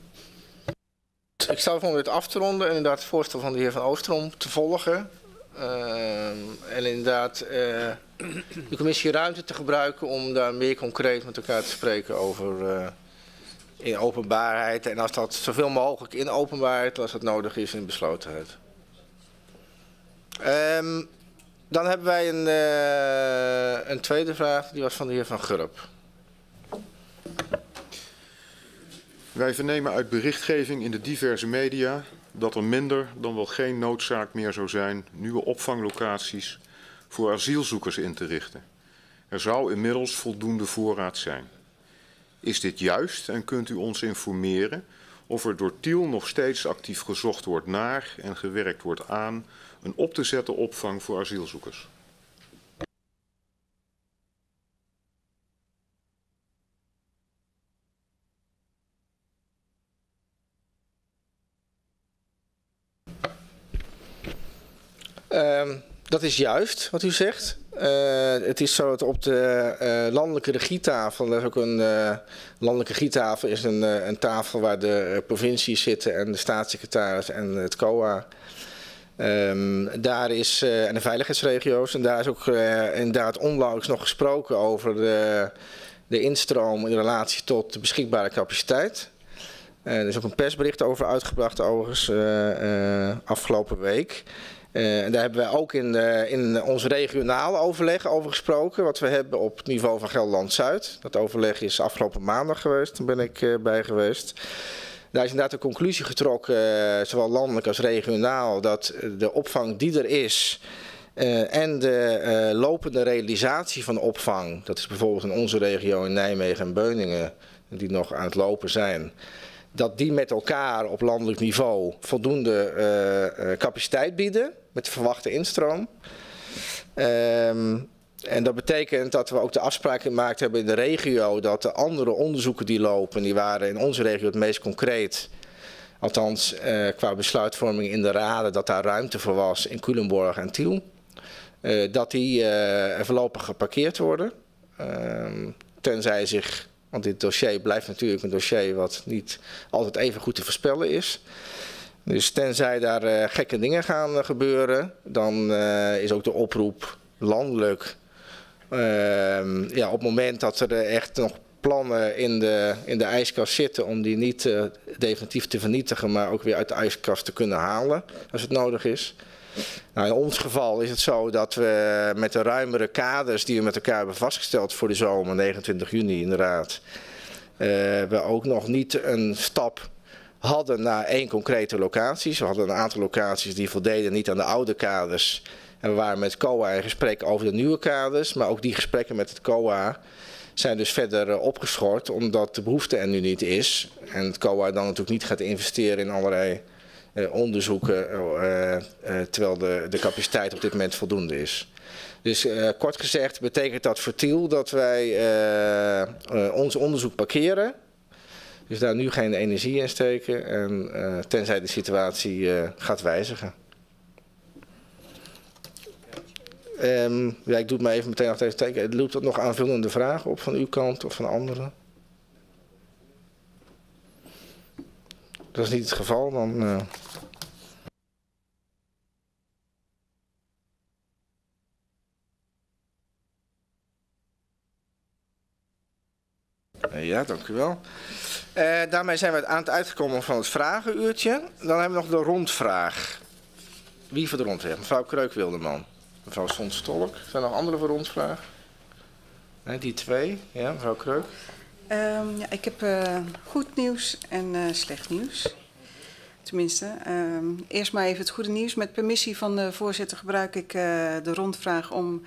Ik stel voor om dit af te ronden en inderdaad het voorstel van de heer Van Oostrom te volgen. Uh, en inderdaad uh, de commissie ruimte te gebruiken om daar meer concreet met elkaar te spreken over uh, in openbaarheid. En als dat zoveel mogelijk in openbaarheid, als dat nodig is, in beslotenheid. Um, dan hebben wij een, uh, een tweede vraag, die was van de heer Van Gurp. Wij vernemen uit berichtgeving in de diverse media dat er minder dan wel geen noodzaak meer zou zijn nieuwe opvanglocaties voor asielzoekers in te richten. Er zou inmiddels voldoende voorraad zijn. Is dit juist en kunt u ons informeren of er door Tiel nog steeds actief gezocht wordt naar en gewerkt wordt aan een op te zetten opvang voor asielzoekers. Um, dat is juist wat u zegt. Uh, het is zo dat op de uh, landelijke regietafel, dat is ook een uh, landelijke regietafel, is een, een tafel waar de provincies zitten en de staatssecretaris en het COA. Um, daar is, en de veiligheidsregio's, en daar is ook inderdaad onlangs nog gesproken over de, de instroom in relatie tot de beschikbare capaciteit. Er is ook een persbericht over uitgebracht overigens afgelopen week. En daar hebben wij ook in, in ons regionaal overleg over gesproken, wat we hebben op het niveau van Gelderland-Zuid. Dat overleg is afgelopen maandag geweest, daar ben ik bij geweest. Daar is inderdaad de conclusie getrokken, zowel landelijk als regionaal, dat de opvang die er is en de lopende realisatie van opvang, dat is bijvoorbeeld in onze regio in Nijmegen en Beuningen, die nog aan het lopen zijn, dat die met elkaar op landelijk niveau voldoende capaciteit bieden met de verwachte instroom. Um, en dat betekent dat we ook de afspraak gemaakt hebben in de regio dat de andere onderzoeken die lopen, die waren in onze regio het meest concreet. Althans, eh, qua besluitvorming in de raden, dat daar ruimte voor was in Culemborg en Tiel. Uh, dat die uh, voorlopig geparkeerd worden. Uh, tenzij zich, want dit dossier blijft natuurlijk een dossier wat niet altijd even goed te voorspellen is. Dus tenzij daar gekke dingen gaan gebeuren, dan is ook de oproep landelijk Uh, ja, op het moment dat er echt nog plannen in de, in de ijskast zitten om die niet definitief te vernietigen, maar ook weer uit de ijskast te kunnen halen als het nodig is. Nou, in ons geval is het zo dat we met de ruimere kaders die we met elkaar hebben vastgesteld voor de zomer, 29 juni inderdaad, we ook nog niet een stap hadden naar één concrete locatie. We hadden een aantal locaties die voldeden niet aan de oude kaders. En we waren met COA in gesprek over de nieuwe kaders, maar ook die gesprekken met het COA zijn dus verder uh, opgeschort omdat de behoefte er nu niet is. En het COA dan natuurlijk niet gaat investeren in allerlei uh, onderzoeken, uh, terwijl de, de capaciteit op dit moment voldoende is. Dus kort gezegd betekent dat voor Tiel dat wij ons onderzoek parkeren. Dus daar nu geen energie in steken en tenzij de situatie gaat wijzigen. Um, ja, ik doe het maar even meteen nog even tekenen. Loopt er nog aanvullende vragen op van uw kant of van anderen? Dat is niet het geval, dan... Uh... Ja, dank u wel. Uh, daarmee zijn we aan het uitgekomen van het vragenuurtje. Dan hebben we nog de rondvraag. Wie voor de rondvraag? Mevrouw Kreuk-Wilderman. Mevrouw Stolk. Zijn er nog andere voor rondvraag? Die twee. Ja, mevrouw Kreuk. Um, ja, ik heb uh, goed nieuws en uh, slecht nieuws. Tenminste, um, eerst maar even het goede nieuws. Met permissie van de voorzitter gebruik ik de rondvraag om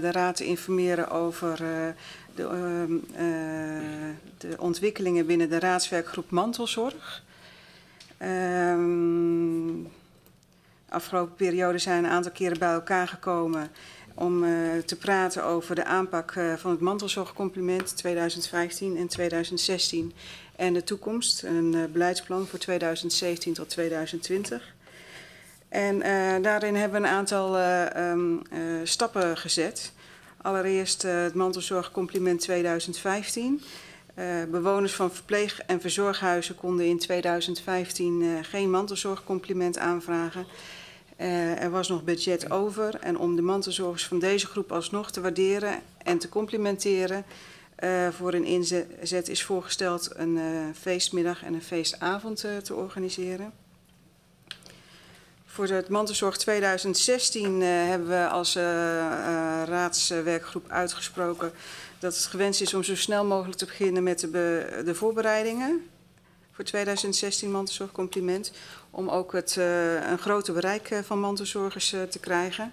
de raad te informeren over de, ehm, de, ontwikkelingen binnen de raadswerkgroep mantelzorg. afgelopen periode zijn een aantal keren bij elkaar gekomen om uh, te praten over de aanpak uh, van het mantelzorgcompliment 2015 en 2016 en de toekomst. Een beleidsplan voor 2017 tot 2020. En daarin hebben we een aantal um, stappen gezet. Allereerst het mantelzorgcompliment 2015. bewoners van verpleeg- en verzorghuizen konden in 2015 geen mantelzorgcompliment aanvragen. Uh, er was nog budget over en om de mantelzorgers van deze groep alsnog te waarderen en te complimenteren uh, voor een inzet is voorgesteld een uh, feestmiddag en een feestavond te organiseren. Voor het mantelzorg 2016 hebben we als raadswerkgroep uitgesproken dat het gewenst is om zo snel mogelijk te beginnen met de, de voorbereidingen voor 2016 mantelzorgcompliment om ook het, een groter bereik van mantelzorgers te krijgen.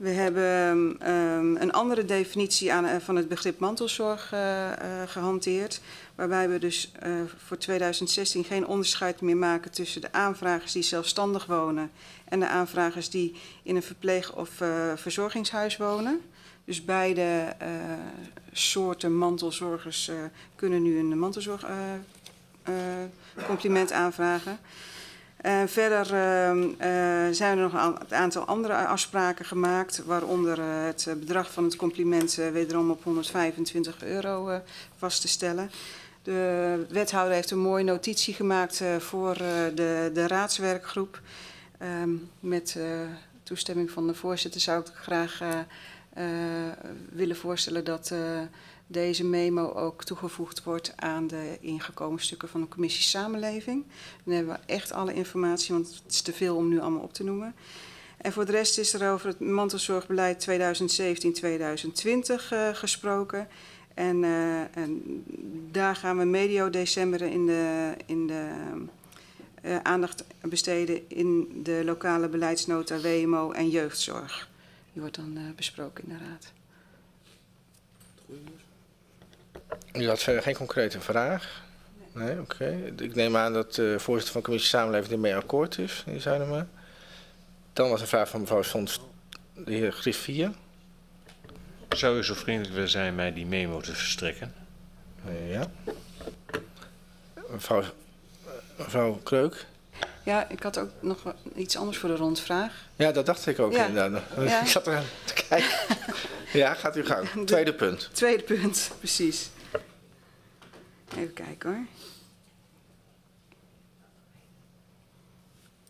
We hebben um, een andere definitie aan, van het begrip mantelzorg gehanteerd, waarbij we dus voor 2016 geen onderscheid meer maken tussen de aanvragers die zelfstandig wonen en de aanvragers die in een verpleeg- of verzorgingshuis wonen. Dus beide soorten mantelzorgers kunnen nu een mantelzorgcompliment aanvragen. Verder uh, uh, zijn er nog een aantal andere afspraken gemaakt, waaronder het bedrag van het compliment wederom op 125 euro vast te stellen. De wethouder heeft een mooie notitie gemaakt voor de, de raadswerkgroep. Ehm, met toestemming van de voorzitter zou ik graag willen voorstellen dat deze memo ook toegevoegd wordt aan de ingekomen stukken van de commissie Samenleving. Dan hebben we echt alle informatie, want het is te veel om nu allemaal op te noemen. En voor de rest is er over het mantelzorgbeleid 2017-2020 uh, gesproken. En, uh, en, daar gaan we medio december in de, in de uh, aandacht besteden in de lokale beleidsnota WMO en jeugdzorg. Die wordt dan besproken in de raad. U had verder geen concrete vraag? Nee, oké. Okay. Ik neem aan dat de voorzitter van de commissie Samenleving ermee akkoord is, maar. Dan was een vraag van mevrouw Sons, de heer Griffier. Zou u zo vriendelijk willen zijn mij die memo te verstrekken? Ja. Mevrouw, mevrouw Kreuk. Ja, ik had ook nog iets anders voor de rondvraag. Ja, dat dacht ik ook ja. inderdaad. Ja. Ik zat er aan te kijken. ja, gaat u gang. Tweede punt. Tweede punt, precies. Even kijken hoor.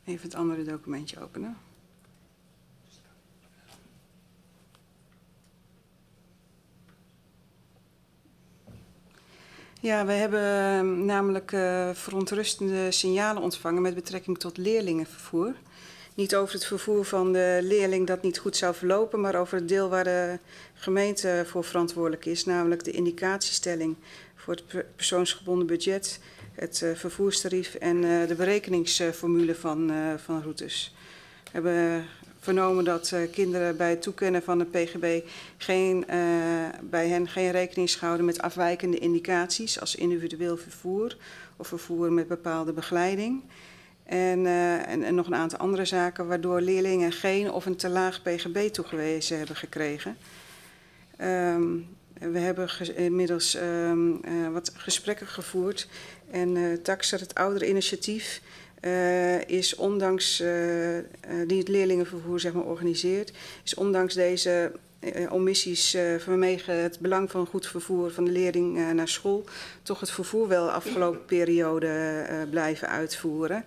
Even het andere documentje openen. Ja, we hebben ehm, namelijk uh, verontrustende signalen ontvangen met betrekking tot leerlingenvervoer. Niet over het vervoer van de leerling dat niet goed zou verlopen, maar over het deel waar de gemeente voor verantwoordelijk is, namelijk de indicatiestelling het persoonsgebonden budget, het uh, vervoerstarief en uh, de berekeningsformule van, uh, van routes. We hebben vernomen dat kinderen bij het toekennen van een PGB geen, bij hen geen rekening houden met afwijkende indicaties als individueel vervoer of vervoer met bepaalde begeleiding. En, en, nog een aantal andere zaken waardoor leerlingen geen of een te laag PGB toegewezen hebben gekregen. Um, we hebben inmiddels um, uh, wat gesprekken gevoerd. En uh, Taxer, het oudere initiatief, is ondanks, die het leerlingenvervoer zeg maar, organiseert, is ondanks deze omissies vanwege het belang van goed vervoer van de leerling naar school, toch het vervoer wel de afgelopen periode blijven uitvoeren.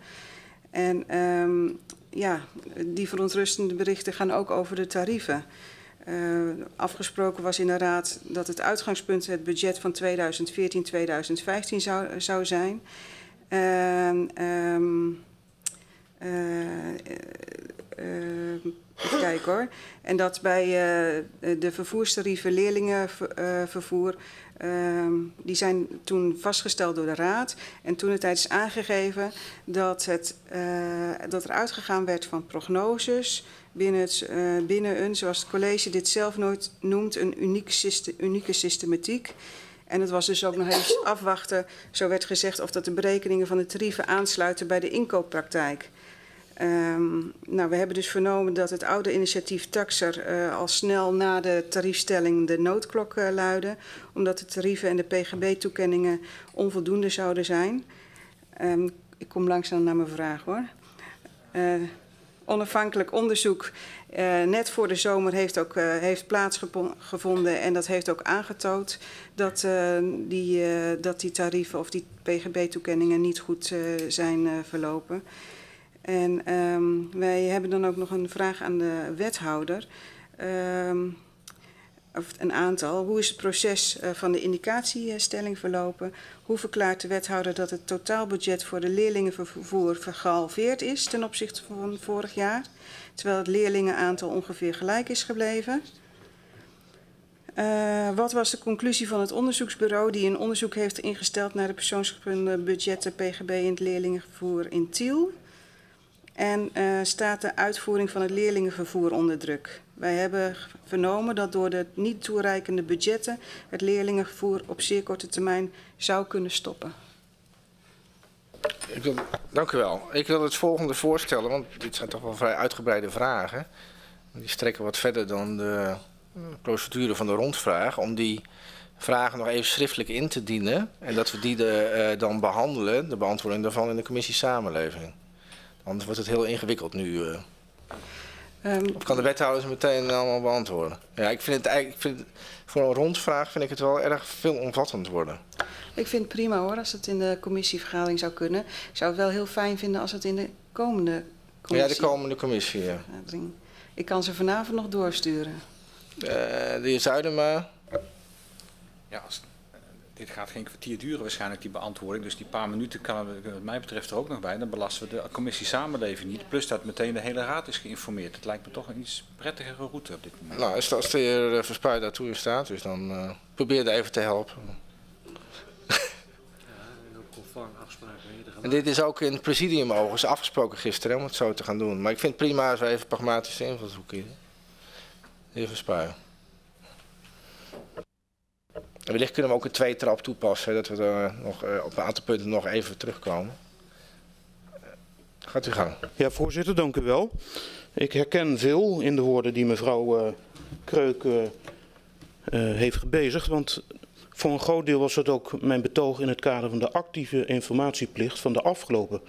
En um, ja, die verontrustende berichten gaan ook over de tarieven. Uh, afgesproken was in de Raad dat het uitgangspunt het budget van 2014-2015 zou, zou zijn. Uh, hoor. En dat bij de vervoerstarieven leerlingenvervoer, ehm, die zijn toen vastgesteld door de Raad. En toen het is aangegeven dat, het, dat er uitgegaan werd van prognoses binnen, het, uh, binnen een, zoals het college dit zelf nooit noemt, een uniek unieke systematiek. En het was dus ook nog even afwachten, zo werd gezegd, of dat de berekeningen van de tarieven aansluiten bij de inkooppraktijk. Um, nou, we hebben dus vernomen dat het oude initiatief Taxer uh, al snel na de tariefstelling de noodklok uh, luidde, omdat de tarieven en de PGB-toekenningen onvoldoende zouden zijn. Um, ik kom langzaam naar mijn vraag hoor. Uh, onafhankelijk onderzoek uh, net voor de zomer heeft ook uh, heeft plaatsgevonden en dat heeft ook aangetoond dat, uh, die, dat die tarieven of die PGB-toekenningen niet goed zijn verlopen. En um, wij hebben dan ook nog een vraag aan de wethouder. Um, of een aantal. Hoe is het proces uh, van de indicatiestelling verlopen? Hoe verklaart de wethouder dat het totaalbudget voor de leerlingenvervoer vergehalveerd is ten opzichte van vorig jaar, terwijl het leerlingenaantal ongeveer gelijk is gebleven? Uh, wat was de conclusie van het onderzoeksbureau die een onderzoek heeft ingesteld naar de persoonsgebonden budgetten PGB in het leerlingenvervoer in Tiel? En uh, staat de uitvoering van het leerlingenvervoer onder druk? Wij hebben vernomen dat door de niet toereikende budgetten het leerlingenvervoer op zeer korte termijn zou kunnen stoppen. Ik dank u wel. Ik wil het volgende voorstellen, want dit zijn toch wel vrij uitgebreide vragen. Die strekken wat verder dan de procedure van de rondvraag. Om die vragen nog even schriftelijk in te dienen. En dat we die de, uh, dan behandelen, de beantwoording daarvan in de commissie Samenleving. Anders wordt het heel ingewikkeld nu. Uh. Um, of kan de wethouder ze meteen allemaal beantwoorden? Ja, ik vind het eigenlijk, ik vind, voor een rondvraag vind ik het wel erg veelomvattend worden. Ik vind het prima hoor, als het in de commissievergadering zou kunnen. Ik zou het wel heel fijn vinden als het in de komende commissie... Ja, de komende commissie, ja. Ik kan ze vanavond nog doorsturen. Uh, de heer Zuidema. Ja, als, dit gaat geen kwartier duren waarschijnlijk, die beantwoording. Dus die paar minuten kan wat mij betreft er ook nog bij. Dan belasten we de commissie samenleving niet. Plus dat meteen de hele raad is geïnformeerd. Het lijkt me toch een iets prettigere route op dit moment. Nou, als, als de heer eh, Verspuit daartoe in staat dus dan uh, probeer er even te helpen. En dit is ook in het presidium overigens afgesproken gisteren om het zo te gaan doen. Maar ik vind het prima als we even pragmatische invalshoek kiezen. De heer Verspuit. En wellicht kunnen we ook een twee trap toepassen, dat we er nog, uh, op een aantal punten nog even terugkomen. Gaat u gang. Ja, voorzitter, dank u wel. Ik herken veel in de woorden die mevrouw Kreuk heeft gebezigd, want voor een groot deel was het ook mijn betoog in het kader van de actieve informatieplicht van de afgelopen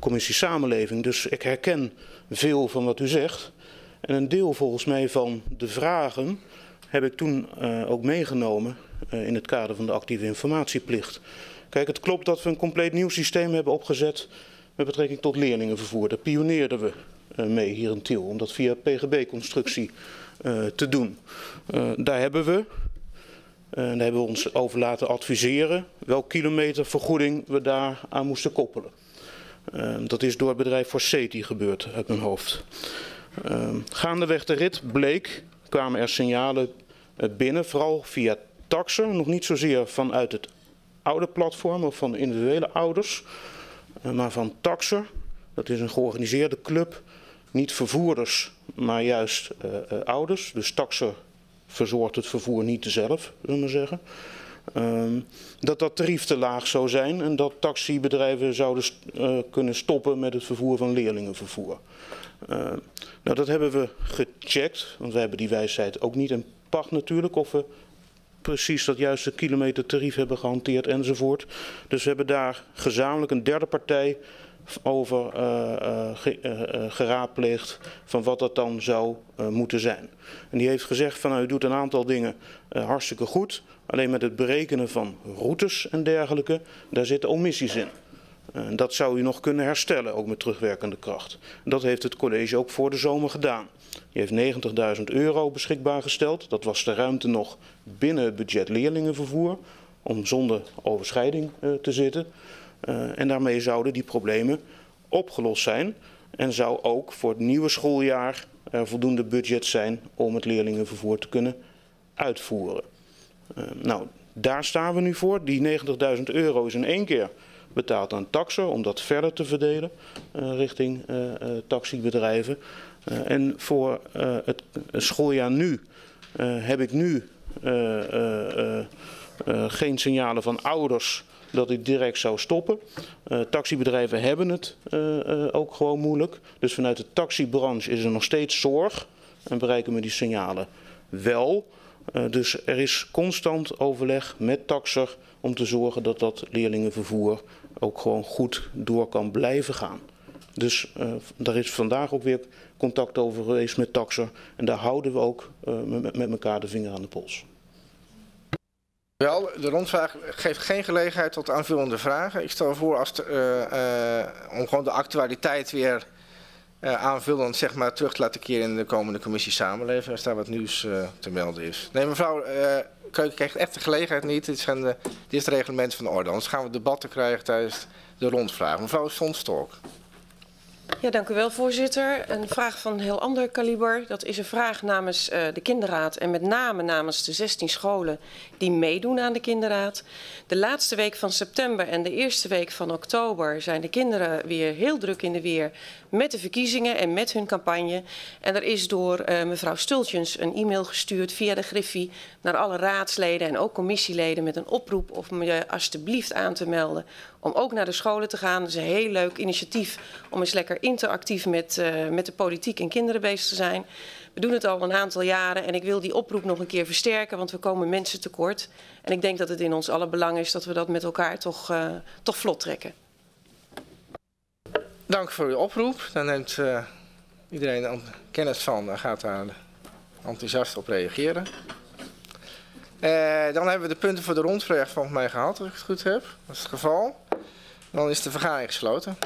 commissie Samenleving. Dus ik herken veel van wat u zegt. En een deel volgens mij van de vragen heb ik toen ook meegenomen in het kader van de actieve informatieplicht. Kijk, het klopt dat we een compleet nieuw systeem hebben opgezet met betrekking tot leerlingenvervoer. Daar pioneerden we uh, mee hier in Tiel, om dat via PGB-constructie te doen. daar hebben we, daar hebben we ons over laten adviseren, welke kilometervergoeding we daar aan moesten koppelen. dat is door het bedrijf Forseti gebeurd uit mijn hoofd. gaandeweg de rit bleek kwamen er signalen eh, binnen, vooral via taxen, nog niet zozeer vanuit het oude platform of van individuele ouders, eh, maar van taxen. Dat is een georganiseerde club, niet vervoerders, maar juist uh, uh, ouders. Dus taxen verzorgt het vervoer niet zelf, zullen we zeggen. Um, dat dat tarief te laag zou zijn en dat taxibedrijven zouden kunnen stoppen met het vervoer van leerlingenvervoer. Uh, nou, dat hebben we gecheckt, want we hebben die wijsheid ook niet in pacht natuurlijk, of we precies dat juiste kilometertarief hebben gehanteerd enzovoort. Dus we hebben daar gezamenlijk een derde partij over uh, ge, uh, geraadpleegd van wat dat dan zou moeten zijn. En die heeft gezegd van nou, u doet een aantal dingen hartstikke goed, alleen met het berekenen van routes en dergelijke, daar zitten omissies in. Uh, dat zou u nog kunnen herstellen, ook met terugwerkende kracht. Dat heeft het college ook voor de zomer gedaan. Die heeft 90.000 euro beschikbaar gesteld. Dat was de ruimte nog binnen het budget leerlingenvervoer, om zonder overschrijding uh, te zitten. Uh, en daarmee zouden die problemen opgelost zijn. En zou ook voor het nieuwe schooljaar er voldoende budget zijn om het leerlingenvervoer te kunnen uitvoeren. Nou, daar staan we nu voor. Die 90.000 euro is in één keer betaald aan taxen om dat verder te verdelen uh, richting uh, taxibedrijven. en voor het schooljaar nu heb ik nu geen signalen van ouders dat ik direct zou stoppen. Uh, taxibedrijven hebben het ook gewoon moeilijk. Dus vanuit de taxibranche is er nog steeds zorg en bereiken we die signalen wel. dus er is constant overleg met taxer om te zorgen dat dat leerlingenvervoer ook gewoon goed door kan blijven gaan. Dus daar is vandaag ook weer contact over geweest met taxer. En daar houden we ook met, met elkaar de vinger aan de pols. Wel, de rondvraag geeft geen gelegenheid tot aanvullende vragen. Ik stel voor als uh, om gewoon de actualiteit weer aanvullend zeg maar, terug te laten keren in de komende commissie samenleven. Als daar wat nieuws te melden is. Nee, mevrouw Keuken krijgt echt de gelegenheid niet. Dit, zijn de, dit is het reglement van de orde. Anders gaan we debatten krijgen tijdens de rondvraag. Mevrouw Sonstolk. Ja, dank u wel, voorzitter. Een vraag van een heel ander kaliber. Dat is een vraag namens uh, de kinderraad en met name namens de 16 scholen die meedoen aan de kinderraad. De laatste week van september en de eerste week van oktober zijn de kinderen weer heel druk in de weer met de verkiezingen en met hun campagne. En er is door uh, mevrouw Stultjens een e-mail gestuurd via de Griffie naar alle raadsleden en ook commissieleden met een oproep om je alstublieft aan te melden om ook naar de scholen te gaan. Dat is een heel leuk initiatief om eens lekker interactief met, uh, met de politiek en kinderen bezig te zijn. We doen het al een aantal jaren en ik wil die oproep nog een keer versterken, want we komen mensen tekort. En ik denk dat het in ons alle belang is dat we dat met elkaar toch, uh, toch vlot trekken. Dank voor uw oproep. Dan neemt uh, iedereen kennis van en gaat daar enthousiast op reageren. Uh, dan hebben we de punten voor de rondvraag volgens mij gehad, als ik het goed heb. Dat is het geval. Dan is de vergadering gesloten.